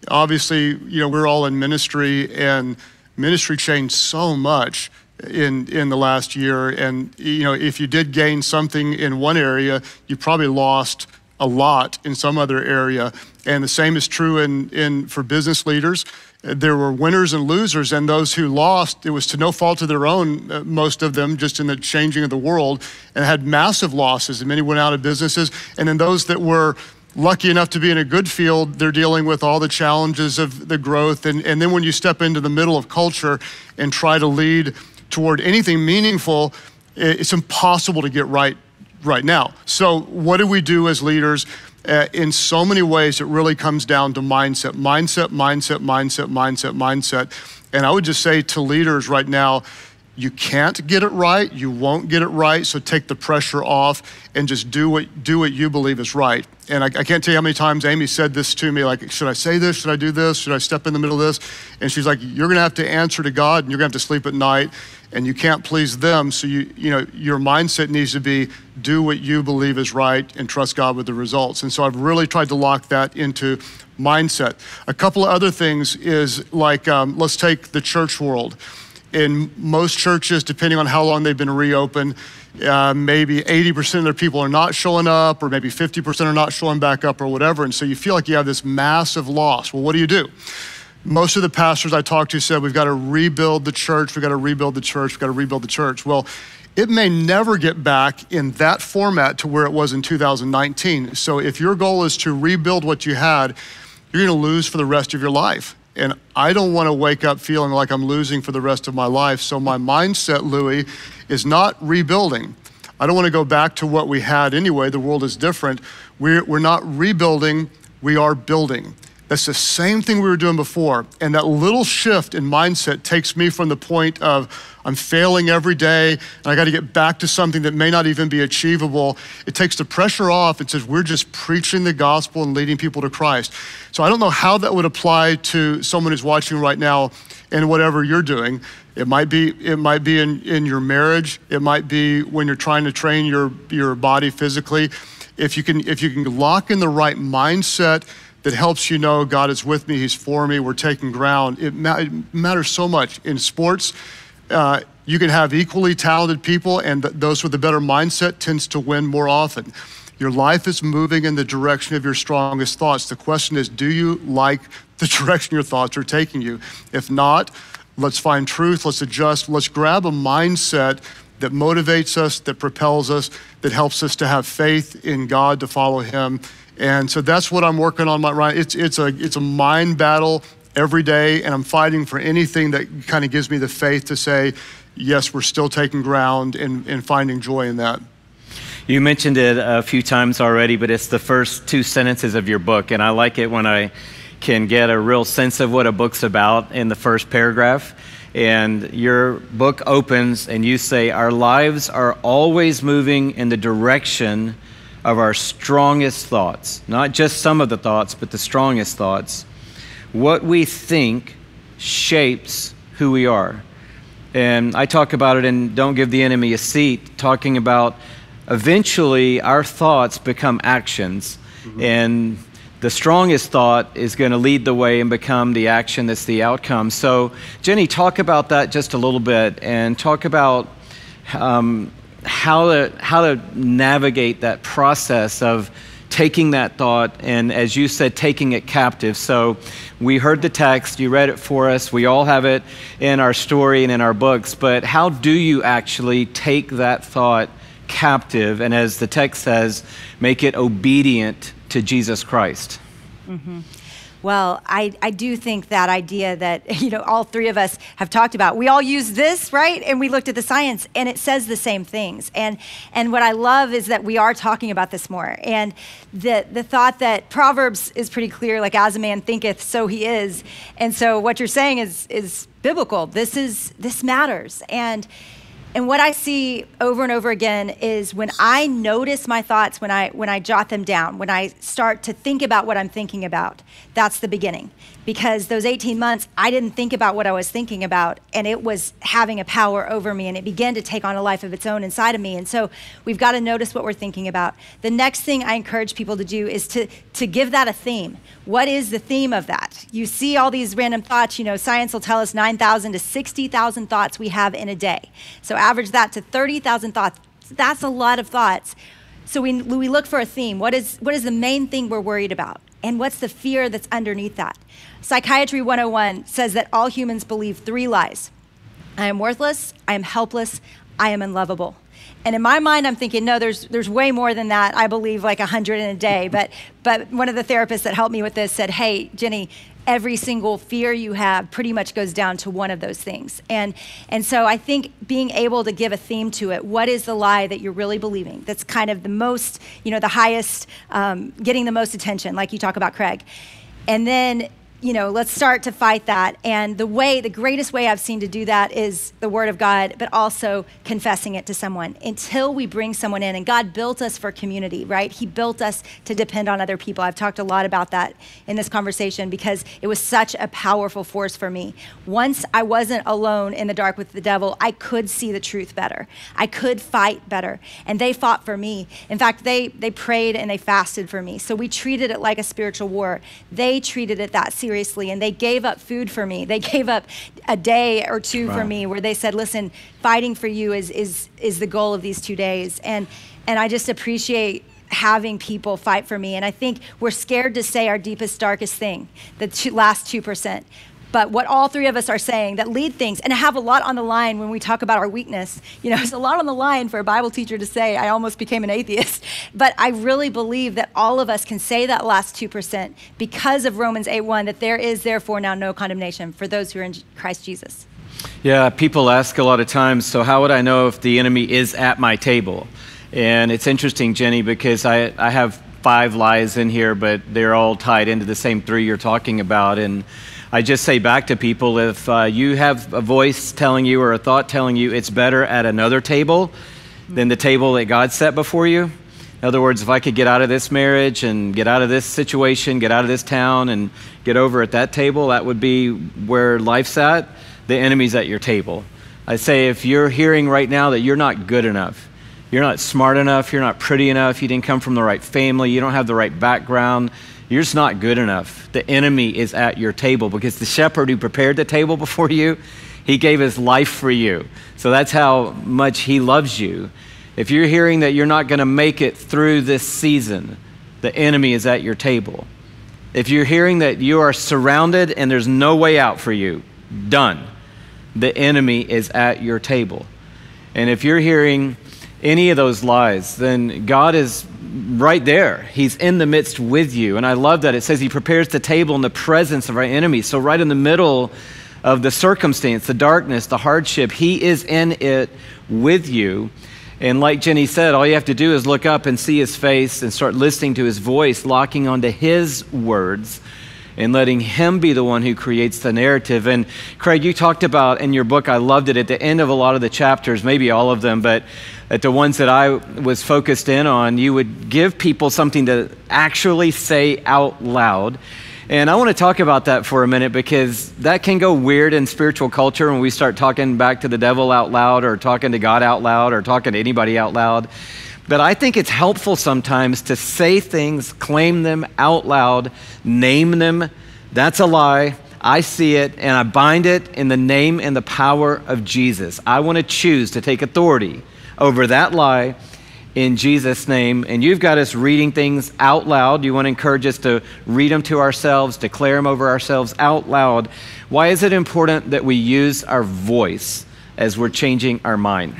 Obviously, you know, we're all in ministry, and ministry changed so much in in the last year. And you know, if you did gain something in one area, you probably lost a lot in some other area. And the same is true in, in for business leaders there were winners and losers, and those who lost, it was to no fault of their own, uh, most of them, just in the changing of the world, and had massive losses, and many went out of businesses. And then those that were lucky enough to be in a good field, they're dealing with all the challenges of the growth. And, and then when you step into the middle of culture and try to lead toward anything meaningful, it's impossible to get right right now. So, what do we do as leaders? Uh, in so many ways, it really comes down to mindset, mindset, mindset, mindset, mindset, mindset. And I would just say to leaders right now, you can't get it right, you won't get it right, so take the pressure off and just do what, do what you believe is right. And I, I, can't tell you how many times Amy said this to me, like, should I say this? Should I do this? Should I step in the middle of this? And she's like, you're gonna have to answer to God and you're gonna have to sleep at night and you can't please them. So you, you know, your mindset needs to be do what you believe is right and trust God with the results. And so I've really tried to lock that into mindset. A couple of other things is like, um, let's take the church world. In most churches, depending on how long they've been reopened, uh, maybe 80% of their people are not showing up, or maybe 50% are not showing back up, or whatever. And so you feel like you have this massive loss. Well, what do you do? most of the pastors I talked to said, we've got to rebuild the church, we've got to rebuild the church, we've got to rebuild the church. Well, it may never get back in that format to where it was in 2019. So if your goal is to rebuild what you had, you're going to lose for the rest of your life. And I don't want to wake up feeling like I'm losing for the rest of my life. So my mindset, Louie, is not rebuilding. I don't want to go back to what we had anyway. The world is different. We're, we're not rebuilding, we are building. That's the same thing we were doing before. And that little shift in mindset takes me from the point of I'm failing every day and I got to get back to something that may not even be achievable. It takes the pressure off and says we're just preaching the gospel and leading people to Christ. So I don't know how that would apply to someone who's watching right now and whatever you're doing. It might be, it might be in, in your marriage. It might be when you're trying to train your, your body physically. if you can, if you can lock in the right mindset that helps you know God is with me, He's for me, we're taking ground, it, ma- it matters so much. In sports, uh, you can have equally talented people, and th- those with a better mindset tends to win more often. Your life is moving in the direction of your strongest thoughts. The question is, do you like the direction your thoughts are taking you? If not, let's find truth, let's adjust, let's grab a mindset that motivates us, that propels us, that helps us to have faith in God, to follow Him. And so that's what I'm working on. Right, it's it's a it's a mind battle every day, and I'm fighting for anything that kind of gives me the faith to say, yes, we're still taking ground and, and finding joy in that. You mentioned it a few times already, but it's the first two sentences of your book, and I like it when I can get a real sense of what a book's about in the first paragraph. And your book opens, and you say, Our lives are always moving in the direction of our strongest thoughts. Not just some of the thoughts, but the strongest thoughts. What we think shapes who we are. And I talk about it in Don't Give the Enemy a Seat, talking about eventually our thoughts become actions. Mm-hmm. And the strongest thought is going to lead the way and become the action that's the outcome. So, Jennie, talk about that just a little bit and talk about um, how, to, how to navigate that process of taking that thought and, as you said, taking it captive. So, we heard the text, you read it for us, we all have it in our story and in our books, but how do you actually take that thought captive and, as the text says, make it obedient to Jesus Christ? Mm-hmm. Well, I, I do think that idea that, you know, all three of us have talked about, we all use this, right? And we looked at the science and it says the same things. And, and what I love is that we are talking about this more. And the, the thought that Proverbs is pretty clear, like as a man thinketh, so he is. And so what you're saying is, is biblical. This is, this matters. And, and what I see over and over again is when I notice my thoughts, when I when I jot them down, when I start to think about what I'm thinking about, that's the beginning because those 18 months, I didn't think about what I was thinking about, and it was having a power over me, and it began to take on a life of its own inside of me. And so we've got to notice what we're thinking about. The next thing I encourage people to do is to, to give that a theme. What is the theme of that? You see all these random thoughts, you know, science will tell us 9,000 to 60,000 thoughts we have in a day. So average that to 30,000 thoughts. That's a lot of thoughts. So we, we look for a theme. What is, what is the main thing we're worried about? And what's the fear that's underneath that? Psychiatry 101 says that all humans believe three lies I am worthless, I am helpless, I am unlovable. And in my mind, I'm thinking, no, there's, there's way more than that. I believe like 100 in a day. But, but one of the therapists that helped me with this said, hey, Jennie, every single fear you have pretty much goes down to one of those things. And, and so I think being able to give a theme to it, what is the lie that you're really believing that's kind of the most, you know, the highest, um, getting the most attention, like you talk about, Craig. And then you know, let's start to fight that. And the way, the greatest way I've seen to do that is the Word of God, but also confessing it to someone until we bring someone in. And God built us for community, right? He built us to depend on other people. I've talked a lot about that in this conversation because it was such a powerful force for me. Once I wasn't alone in the dark with the devil, I could see the truth better. I could fight better. And they fought for me. In fact, they, they prayed and they fasted for me. So we treated it like a spiritual war. They treated it that seriously and they gave up food for me. They gave up a day or two wow. for me where they said, listen, fighting for you is, is, is the goal of these two days. And, and I just appreciate having people fight for me. And I think we're scared to say our deepest, darkest thing, the two, last 2%. But what all three of us are saying that lead things and have a lot on the line when we talk about our weakness. You know, it's a lot on the line for a Bible teacher to say, I almost became an atheist. But I really believe that all of us can say that last 2% because of Romans 8 1, that there is therefore now no condemnation for those who are in Christ Jesus. Yeah, people ask a lot of times, so how would I know if the enemy is at my table? And it's interesting, Jennie, because I, I have five lies in here, but they're all tied into the same three you're talking about. And I just say back to people if uh, you have a voice telling you or a thought telling you it's better at another table than the table that God set before you. In other words, if I could get out of this marriage and get out of this situation, get out of this town and get over at that table, that would be where life's at. The enemy's at your table. I say if you're hearing right now that you're not good enough, You're not smart enough. You're not pretty enough. You didn't come from the right family. You don't have the right background. You're just not good enough. The enemy is at your table because the shepherd who prepared the table before you, he gave his life for you. So that's how much he loves you. If you're hearing that you're not going to make it through this season, the enemy is at your table. If you're hearing that you are surrounded and there's no way out for you, done. The enemy is at your table. And if you're hearing any of those lies, then God is right there. He's in the midst with you. And I love that it says He prepares the table in the presence of our enemies. So, right in the middle of the circumstance, the darkness, the hardship, He is in it with you. And like Jennie said, all you have to do is look up and see his face and start listening to his voice, locking onto his words and letting him be the one who creates the narrative. And Craig, you talked about in your book, I loved it at the end of a lot of the chapters, maybe all of them, but Uh, at the ones that I was focused in on, you would give people something to actually say out loud. And I want to talk about that for a minute because that can go weird in spiritual culture when we start talking back to the devil out loud or talking to God out loud or talking to anybody out loud. But I think it's helpful sometimes to say things, claim them out loud, name them. That's a lie. I see it and I bind it in the name and the power of Jesus. I want to choose to take authority over that lie in Jesus' name. And you've got us reading things out loud. You want to encourage us to read them to ourselves, declare them over ourselves out loud. Why is it important that we use our voice as we're changing our mind?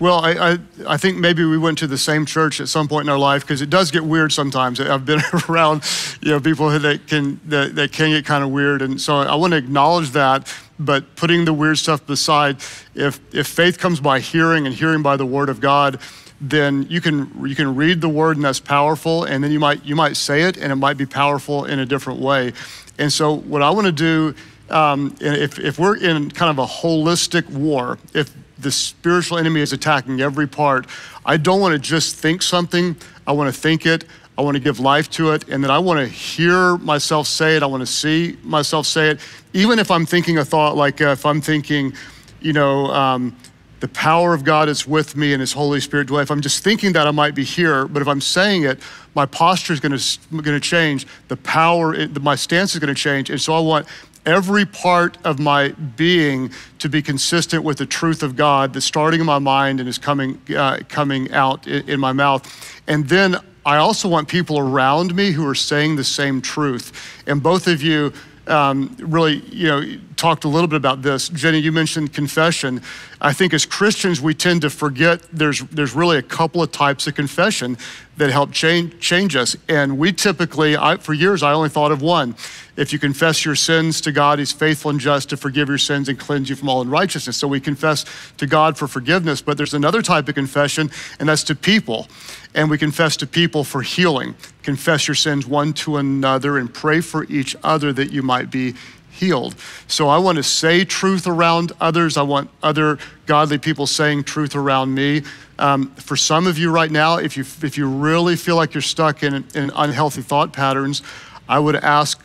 Well, I, I, I, think maybe we went to the same church at some point in our life because it does get weird sometimes. I've been around, you know, people that can that, that can get kind of weird, and so I want to acknowledge that. But putting the weird stuff beside, if if faith comes by hearing and hearing by the word of God, then you can you can read the word and that's powerful and then you might you might say it and it might be powerful in a different way and so what i want to do um, if, if we're in kind of a holistic war if the spiritual enemy is attacking every part i don't want to just think something i want to think it i want to give life to it and then i want to hear myself say it i want to see myself say it even if i'm thinking a thought like uh, if i'm thinking you know um, the power of God is with me and His Holy Spirit dwell. If I'm just thinking that, I might be here, but if I'm saying it, my posture is going to, going to change. The power, my stance is going to change. And so I want every part of my being to be consistent with the truth of God that's starting in my mind and is coming, uh, coming out in, in my mouth. And then I also want people around me who are saying the same truth. And both of you, um, really, you know, talked a little bit about this. Jennie, you mentioned confession. I think as Christians, we tend to forget there's, there's really a couple of types of confession that help change, change us. And we typically, I, for years, I only thought of one. If you confess your sins to God, He's faithful and just to forgive your sins and cleanse you from all unrighteousness. So we confess to God for forgiveness. But there's another type of confession, and that's to people. And we confess to people for healing. Confess your sins one to another and pray for each other that you might be healed. So I want to say truth around others. I want other godly people saying truth around me. Um, for some of you right now, if you, if you really feel like you're stuck in, in unhealthy thought patterns, I would ask,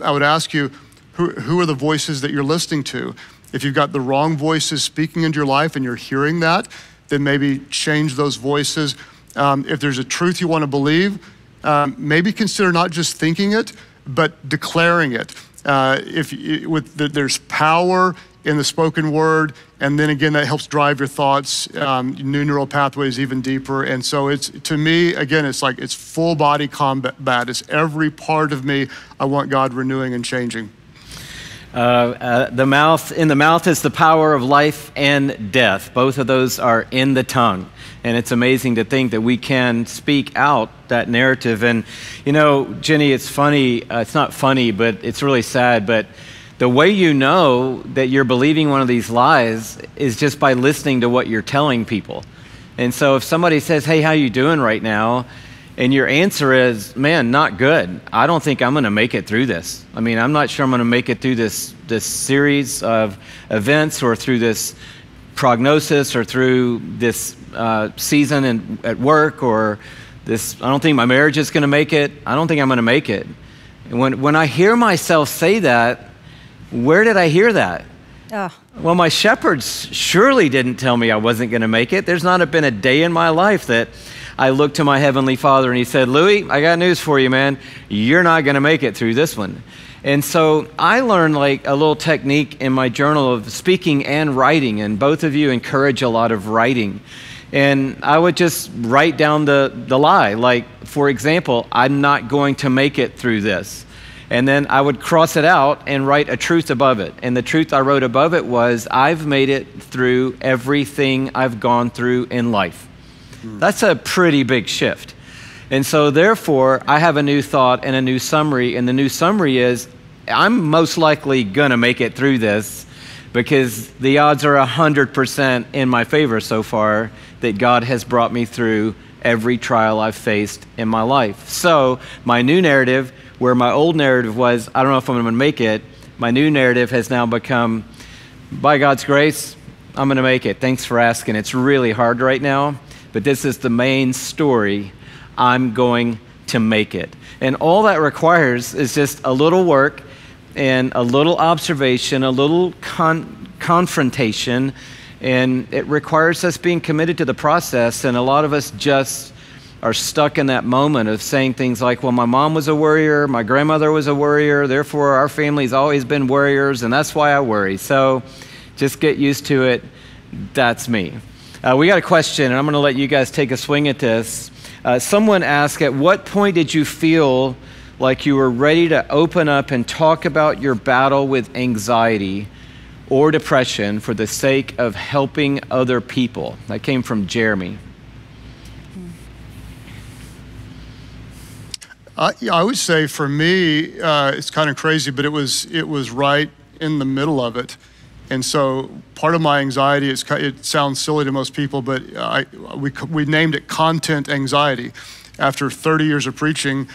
I would ask you, who, who are the voices that you're listening to? If you've got the wrong voices speaking into your life and you're hearing that, then maybe change those voices. Um, if there's a truth you want to believe, um, maybe consider not just thinking it, but declaring it. Uh, if with the, there's power in the spoken word, and then again that helps drive your thoughts, um, new neural pathways even deeper. And so it's to me again, it's like it's full body combat. It's every part of me I want God renewing and changing. Uh, uh, the mouth in the mouth is the power of life and death. Both of those are in the tongue. And it's amazing to think that we can speak out that narrative. And, you know, Jennie, it's funny. Uh, it's not funny, but it's really sad. But the way you know that you're believing one of these lies is just by listening to what you're telling people. And so if somebody says, hey, how you doing right now? And your answer is, man, not good. I don't think I'm going to make it through this. I mean, I'm not sure I'm going to make it through this, this series of events or through this prognosis or through this uh, season in, at work or this, I don't think my marriage is going to make it. I don't think I'm going to make it. And when, when I hear myself say that, where did I hear that? Oh. Well, my shepherds surely didn't tell me I wasn't going to make it. There's not been a day in my life that I looked to my Heavenly Father and He said, Louie, I got news for you, man. You're not going to make it through this one. And so I learned like a little technique in my journal of speaking and writing, and both of you encourage a lot of writing. And I would just write down the, the lie. Like, for example, I'm not going to make it through this. And then I would cross it out and write a truth above it. And the truth I wrote above it was, I've made it through everything I've gone through in life. Hmm. That's a pretty big shift. And so, therefore, I have a new thought and a new summary. And the new summary is, I'm most likely going to make it through this because the odds are 100% in my favor so far that God has brought me through every trial I've faced in my life. So, my new narrative, where my old narrative was, I don't know if I'm going to make it, my new narrative has now become, by God's grace, I'm going to make it. Thanks for asking. It's really hard right now, but this is the main story. I'm going to make it. And all that requires is just a little work and a little observation, a little con- confrontation, and it requires us being committed to the process. And a lot of us just are stuck in that moment of saying things like, well, my mom was a worrier, my grandmother was a worrier, therefore our family's always been worriers, and that's why I worry. So just get used to it. That's me. Uh, we got a question, and I'm going to let you guys take a swing at this. Uh, someone asked, At what point did you feel like you were ready to open up and talk about your battle with anxiety? or depression for the sake of helping other people. That came from Jeremy. Yeah, I would say for me, uh, it's kind of crazy, but it was it was right in the middle of it, and so part of my anxiety is it sounds silly to most people, but I, we we named it content anxiety. After 30 years of preaching,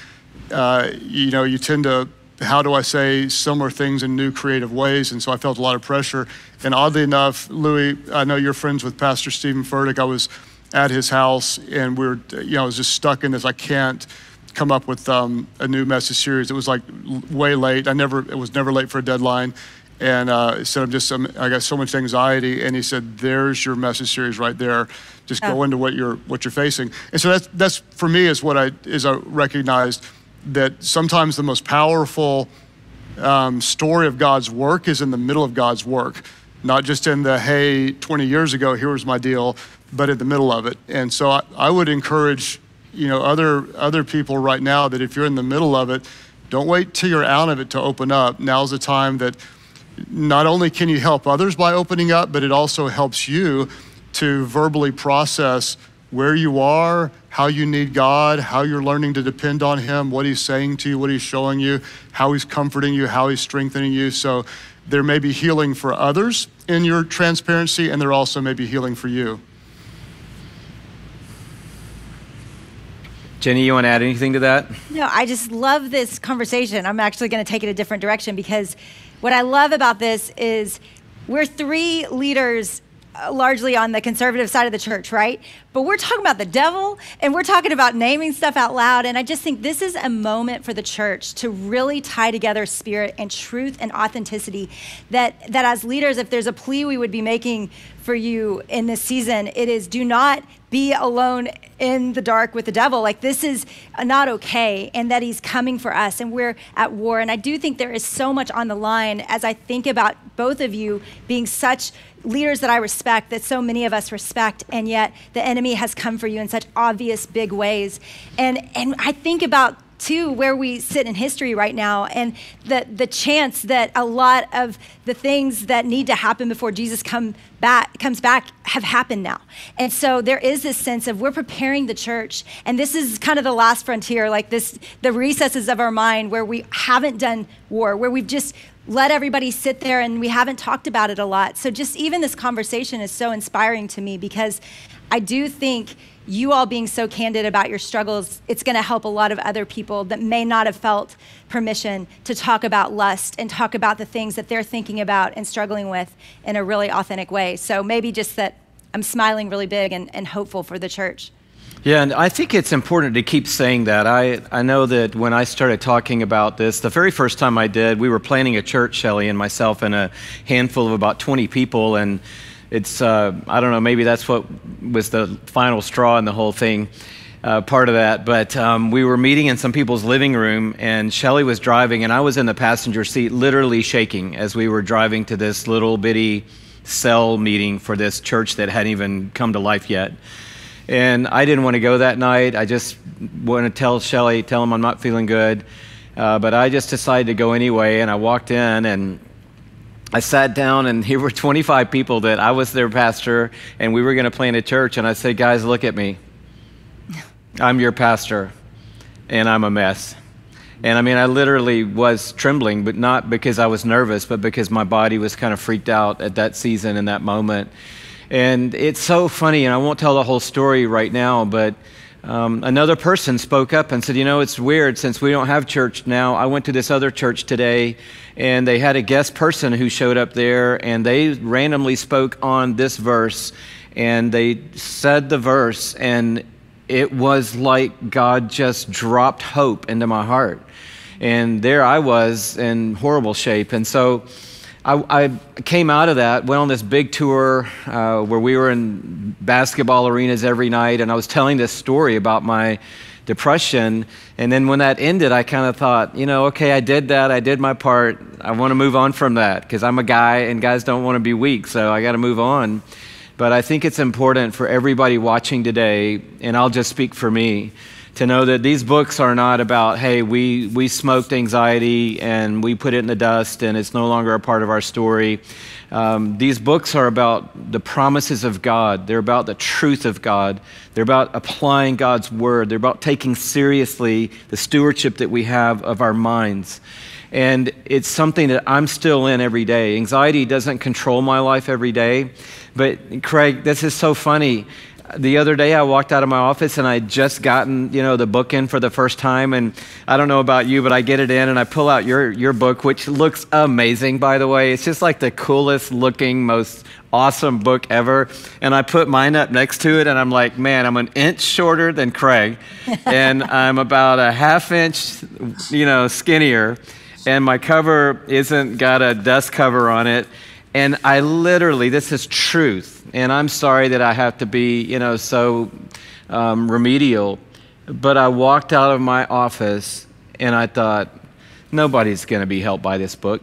uh, you know, you tend to how do I say similar things in new creative ways? And so I felt a lot of pressure. And oddly enough, Louie, I know you're friends with Pastor Stephen Furtick. I was at his house and we are you know, I was just stuck in this. I can't come up with um, a new message series. It was like way late. I never, it was never late for a deadline. And uh, he said, I'm just, I'm, i got so much anxiety. And he said, there's your message series right there. Just oh. go into what you're, what you're facing. And so that's, that's for me is what I, is I recognized that sometimes the most powerful um, story of God's work is in the middle of God's work, not just in the, hey, 20 years ago, here was my deal, but in the middle of it. And so I, I would encourage, you know, other, other people right now that if you're in the middle of it, don't wait till you're out of it to open up. Now's the time that not only can you help others by opening up, but it also helps you to verbally process where you are, how you need God, how you're learning to depend on Him, what He's saying to you, what He's showing you, how He's comforting you, how He's strengthening you. So there may be healing for others in your transparency, and there also may be healing for you. Jennie, you want to add anything to that? No, I just love this conversation. I'm actually going to take it a different direction because what I love about this is we're three leaders uh, largely on the conservative side of the church, right? But we're talking about the devil and we're talking about naming stuff out loud. And I just think this is a moment for the church to really tie together spirit and truth and authenticity. That, that as leaders, if there's a plea we would be making for you in this season, it is do not be alone in the dark with the devil. Like, this is not okay, and that he's coming for us, and we're at war. And I do think there is so much on the line as I think about both of you being such leaders that I respect, that so many of us respect, and yet the enemy has come for you in such obvious, big ways. And, and I think about to where we sit in history right now and the, the chance that a lot of the things that need to happen before Jesus come back, comes back have happened now. And so there is this sense of we're preparing the church. And this is kind of the last frontier, like this, the recesses of our mind where we haven't done war, where we've just let everybody sit there and we haven't talked about it a lot. So just even this conversation is so inspiring to me because I do think you all being so candid about your struggles, it's going to help a lot of other people that may not have felt permission to talk about lust and talk about the things that they're thinking about and struggling with in a really authentic way. So maybe just that I'm smiling really big and, and hopeful for the church. Yeah, and I think it's important to keep saying that. I, I know that when I started talking about this, the very first time I did, we were planning a church, Shelley and myself, and a handful of about 20 people. And it's, uh, I don't know, maybe that's what was the final straw in the whole thing, uh, part of that. But um, we were meeting in some people's living room, and Shelley was driving, and I was in the passenger seat, literally shaking as we were driving to this little bitty cell meeting for this church that hadn't even come to life yet. And I didn't want to go that night. I just want to tell Shelley, tell him I'm not feeling good. Uh, but I just decided to go anyway. And I walked in and I sat down, and here were 25 people that I was their pastor, and we were going to plant a church. And I said, Guys, look at me. I'm your pastor, and I'm a mess. And I mean, I literally was trembling, but not because I was nervous, but because my body was kind of freaked out at that season in that moment. And it's so funny, and I won't tell the whole story right now, but um, another person spoke up and said, You know, it's weird since we don't have church now. I went to this other church today, and they had a guest person who showed up there, and they randomly spoke on this verse, and they said the verse, and it was like God just dropped hope into my heart. And there I was in horrible shape. And so, I, I, came out of that, went on this big tour uh, where we were in basketball arenas every night, and I was telling this story about my depression. And then when that ended, I kind of thought, you know, okay, I did that, I did my part. I want to move on from that because I'm a guy, and guys don't want to be weak, so I got to move on. But I think it's important for everybody watching today, and I'll just speak for me to know that these books are not about, hey, we, we smoked anxiety and we put it in the dust and it's no longer a part of our story. Um, these books are about the promises of God. They're about the truth of God. They're about applying God's word. They're about taking seriously the stewardship that we have of our minds. And it's something that I'm still in every day. Anxiety doesn't control my life every day. But, Craig, this is so funny the other day I walked out of my office and I would just gotten, you know, the book in for the first time and I don't know about you, but I get it in and I pull out your your book which looks amazing by the way. It's just like the coolest looking most awesome book ever and I put mine up next to it and I'm like, "Man, I'm an inch shorter than Craig and I'm about a half inch, you know, skinnier and my cover isn't got a dust cover on it." And I literally, this is truth. And I'm sorry that I have to be, you know, so um, remedial. But I walked out of my office and I thought, nobody's going to be helped by this book.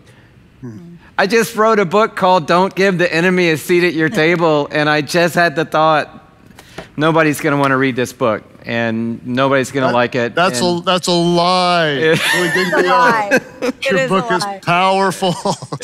I just wrote a book called Don't Give the Enemy a Seat at Your Table. And I just had the thought, nobody's going to want to read this book and nobody's going to like it. That's a that's a lie. It, a lie. Your book is powerful.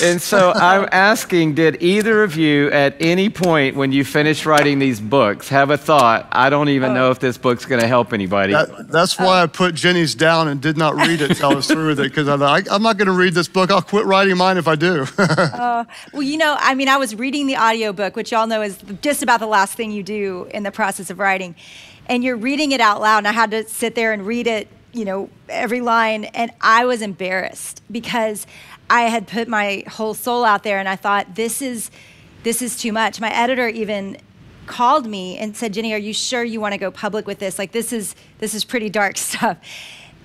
and so I'm asking, did either of you at any point when you finished writing these books have a thought, I don't even oh. know if this book's going to help anybody? That, that's why I put Jennie's down and did not read it till I was through with it because I thought, I'm not going to read this book. I'll quit writing mine if I do. uh, well, you know, I mean, I was reading the audiobook, which y'all know is just about the last thing you do in the process of writing and you're reading it out loud and i had to sit there and read it you know every line and i was embarrassed because i had put my whole soul out there and i thought this is this is too much. My editor even called me and said jennie are you sure you want to go public with this? Like this is this is pretty dark stuff.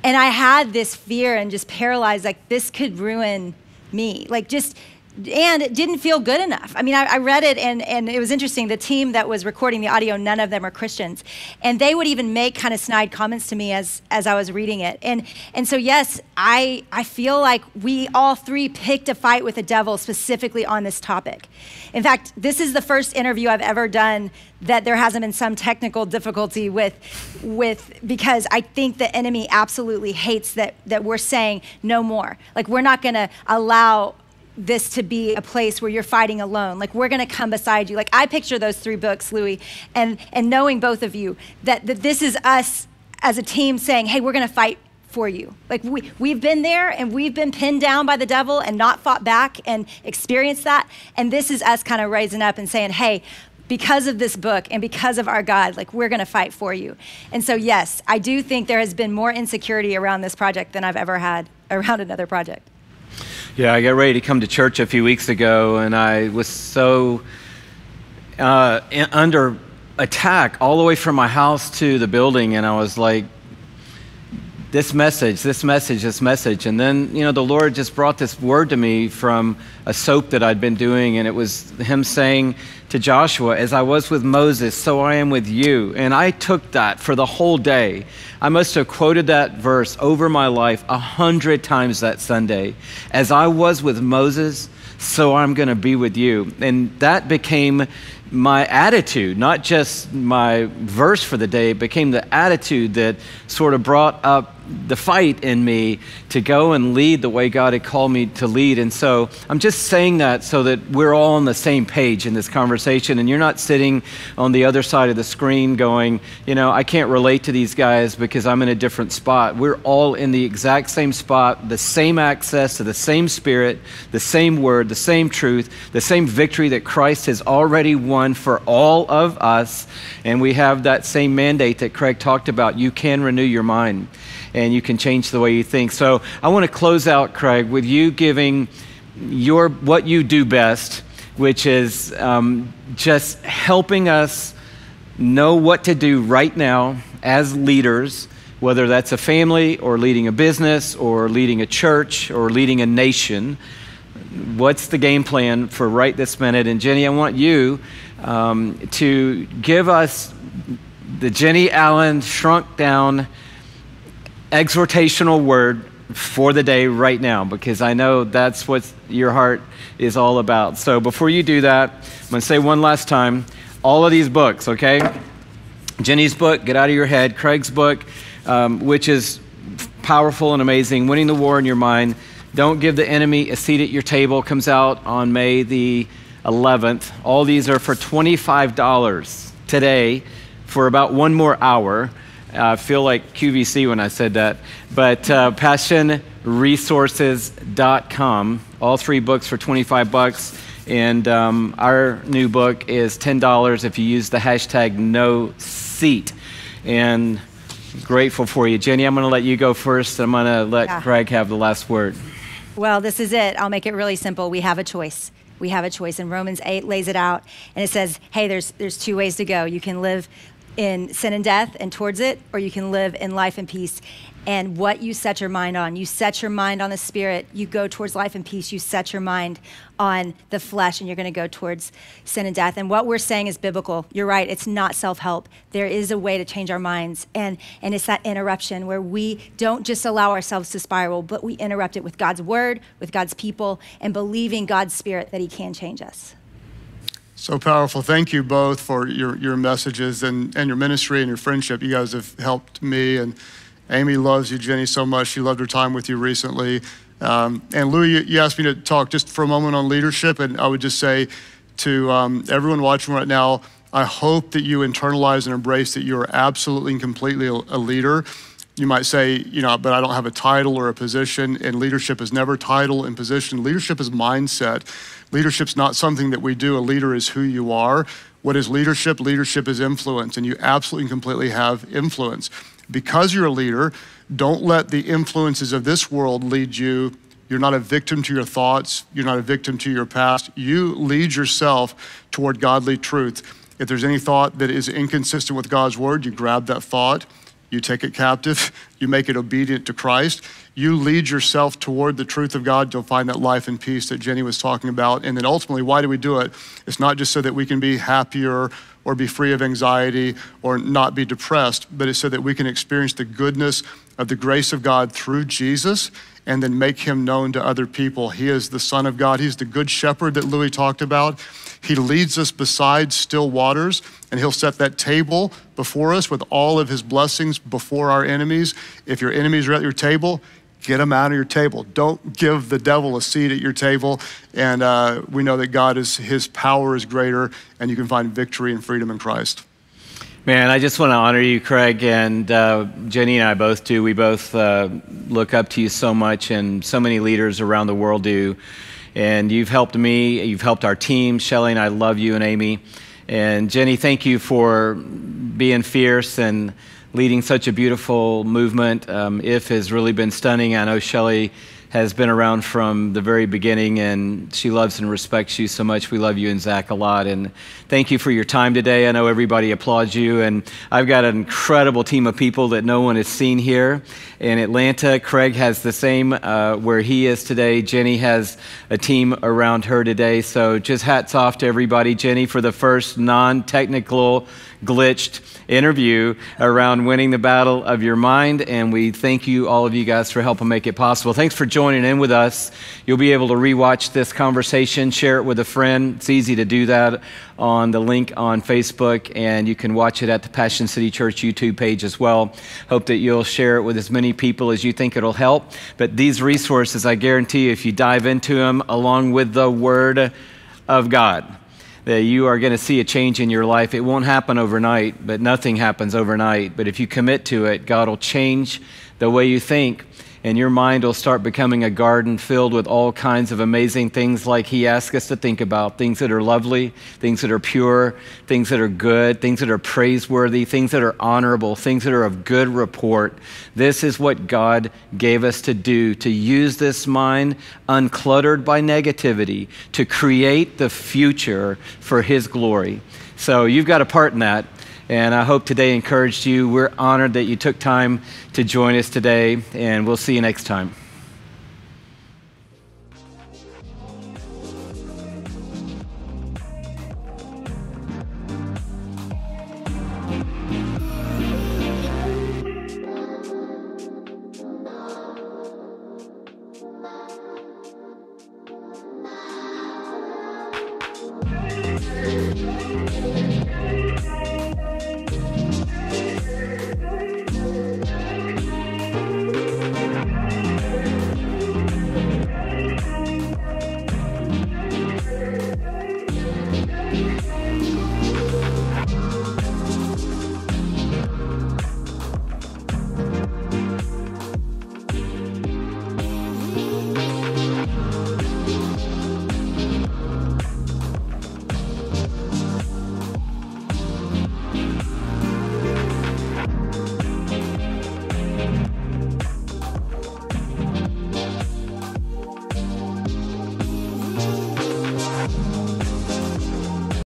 And i had this fear and just paralyzed like this could ruin me. Like just and it didn't feel good enough. I mean, I, I, read it and, and it was interesting. The team that was recording the audio, none of them are Christians. And they would even make kind of snide comments to me as, as I was reading it. And, and so, yes, I, I feel like we all three picked a fight with the devil specifically on this topic. In fact, this is the first interview I've ever done that there hasn't been some technical difficulty with, with because I think the enemy absolutely hates that, that we're saying no more. Like, we're not going to allow this to be a place where you're fighting alone. Like we're going to come beside you. Like I picture those three books, Louie, and and knowing both of you that that this is us as a team saying, "Hey, we're going to fight for you." Like we we've been there and we've been pinned down by the devil and not fought back and experienced that. And this is us kind of raising up and saying, "Hey, because of this book and because of our God, like we're going to fight for you. And so, yes, I do think there has been more insecurity around this project than I've ever had around another project. Yeah, I got ready to come to church a few weeks ago, and I was so uh, under attack all the way from my house to the building, and I was like, this message, this message, this message. And then, you know, the Lord just brought this word to me from a soap that I'd been doing, and it was Him saying to Joshua, As I was with Moses, so I am with you. And I took that for the whole day. I must have quoted that verse over my life a hundred times that Sunday. As I was with Moses, so I'm going to be with you. And that became my attitude, not just my verse for the day, it became the attitude that sort of brought up the fight in me to go and lead the way God had called me to lead. And so I'm just saying that so that we're all on the same page in this conversation and you're not sitting on the other side of the screen going, you know, I can't relate to these guys because I'm in a different spot. We're all in the exact same spot, the same access to the same spirit, the same word, the same truth, the same victory that Christ has already won for all of us. And we have that same mandate that Craig talked about. You can renew your mind and you can change the way you think. So I want to close out, Craig, with you giving your what you do best, which is um, just helping us know what to do right now as leaders, whether that's a family or leading a business or leading a church or leading a nation. What's the game plan for right this minute? And Jennie, I want you um, to give us the Jennie Allen shrunk down exhortational word for the day right now because I know that's what your heart is all about. So before you do that, I'm going to say one last time all of these books, okay? Jennie's book, Get Out of Your Head, Craig's book, um, which is powerful and amazing, Winning the War in Your Mind. Don't Give the Enemy a Seat at Your Table comes out on May the 11th. All these are for $25 today for about one more hour. I feel like QVC when I said that. But uh, passionresources.com, all three books for 25 bucks. And um, our new book is $10 if you use the hashtag no seat. And grateful for you. Jennie, I'm going to let you go first. I'm going to let yeah. Craig have the last word. Well, this is it. I'll make it really simple. We have a choice. We have a choice. And Romans 8 lays it out. And it says, hey, there's, there's two ways to go. You can live in sin and death and towards it, or you can live in life and peace. And what you set your mind on, you set your mind on the spirit, you go towards life and peace, you set your mind on the flesh, and you're going to go towards sin and death. And what we're saying is biblical. You're right, it's not self help. There is a way to change our minds. And, and it's that interruption where we don't just allow ourselves to spiral, but we interrupt it with God's word, with God's people, and believing God's spirit that He can change us. So powerful. Thank you both for your, your messages and, and your ministry and your friendship. You guys have helped me. And Amy loves you, Jennie, so much. She loved her time with you recently. Um, and Louie, you, you, asked me to talk just for a moment on leadership. And I would just say to um, everyone watching right now, I hope that you internalize and embrace that you are absolutely and completely a leader. You might say, you know, but I don't have a title or a position, and leadership is never title and position. Leadership is mindset. Leadership's not something that we do. A leader is who you are. What is leadership? Leadership is influence, and you absolutely and completely have influence. Because you're a leader, don't let the influences of this world lead you. You're not a victim to your thoughts, you're not a victim to your past. You lead yourself toward godly truth. If there's any thought that is inconsistent with God's word, you grab that thought you take it captive, you make it obedient to Christ, you lead yourself toward the truth of God, you'll find that life and peace that Jennie was talking about. And then ultimately, why do we do it? It's not just so that we can be happier or be free of anxiety or not be depressed, but it's so that we can experience the goodness of the grace of God through Jesus and then make him known to other people. He is the Son of God, He's the good shepherd that Louie talked about. He leads us beside still waters, and He'll set that table before us with all of His blessings before our enemies. If your enemies are at your table, get them out of your table. Don't give the devil a seat at your table. And uh, we know that God is, His power is greater, and you can find victory and freedom in Christ. Man, I just want to honor you, Craig, and uh, Jennie and I both do. We both uh, look up to you so much, and so many leaders around the world do. And you've helped me, you've helped our team. Shelley and I love you and Amy. And Jennie, thank you for being fierce and leading such a beautiful movement. Um, IF has really been stunning. I know Shelley has been around from the very beginning, and she loves and respects you so much. We love you and Zac a lot. And thank you for your time today. I know everybody applauds you, and I've got an incredible team of people that no one has seen here in Atlanta. Craig has the same uh, where he is today. Jennie has a team around her today. So just hats off to everybody. Jennie for the first non technical glitched interview around winning the battle of your mind. And we thank you, all of you guys, for helping make it possible. Thanks for joining in with us. You'll be able to rewatch this conversation, share it with a friend. It's easy to do that on the link on Facebook, and you can watch it at the Passion City Church YouTube page as well. Hope that you'll share it with as many people as you think it'll help. But these resources, I guarantee you, if you dive into them along with the Word of God, that you are going to see a change in your life. It won't happen overnight, but nothing happens overnight. But if you commit to it, God will change the way you think and your mind will start becoming a garden filled with all kinds of amazing things like He asks us to think about things that are lovely, things that are pure, things that are good, things that are praiseworthy, things that are honorable, things that are of good report. This is what God gave us to do to use this mind uncluttered by negativity to create the future for His glory. So you've got a part in that. And I hope today encouraged you. We're honored that you took time to join us today, and we'll see you next time.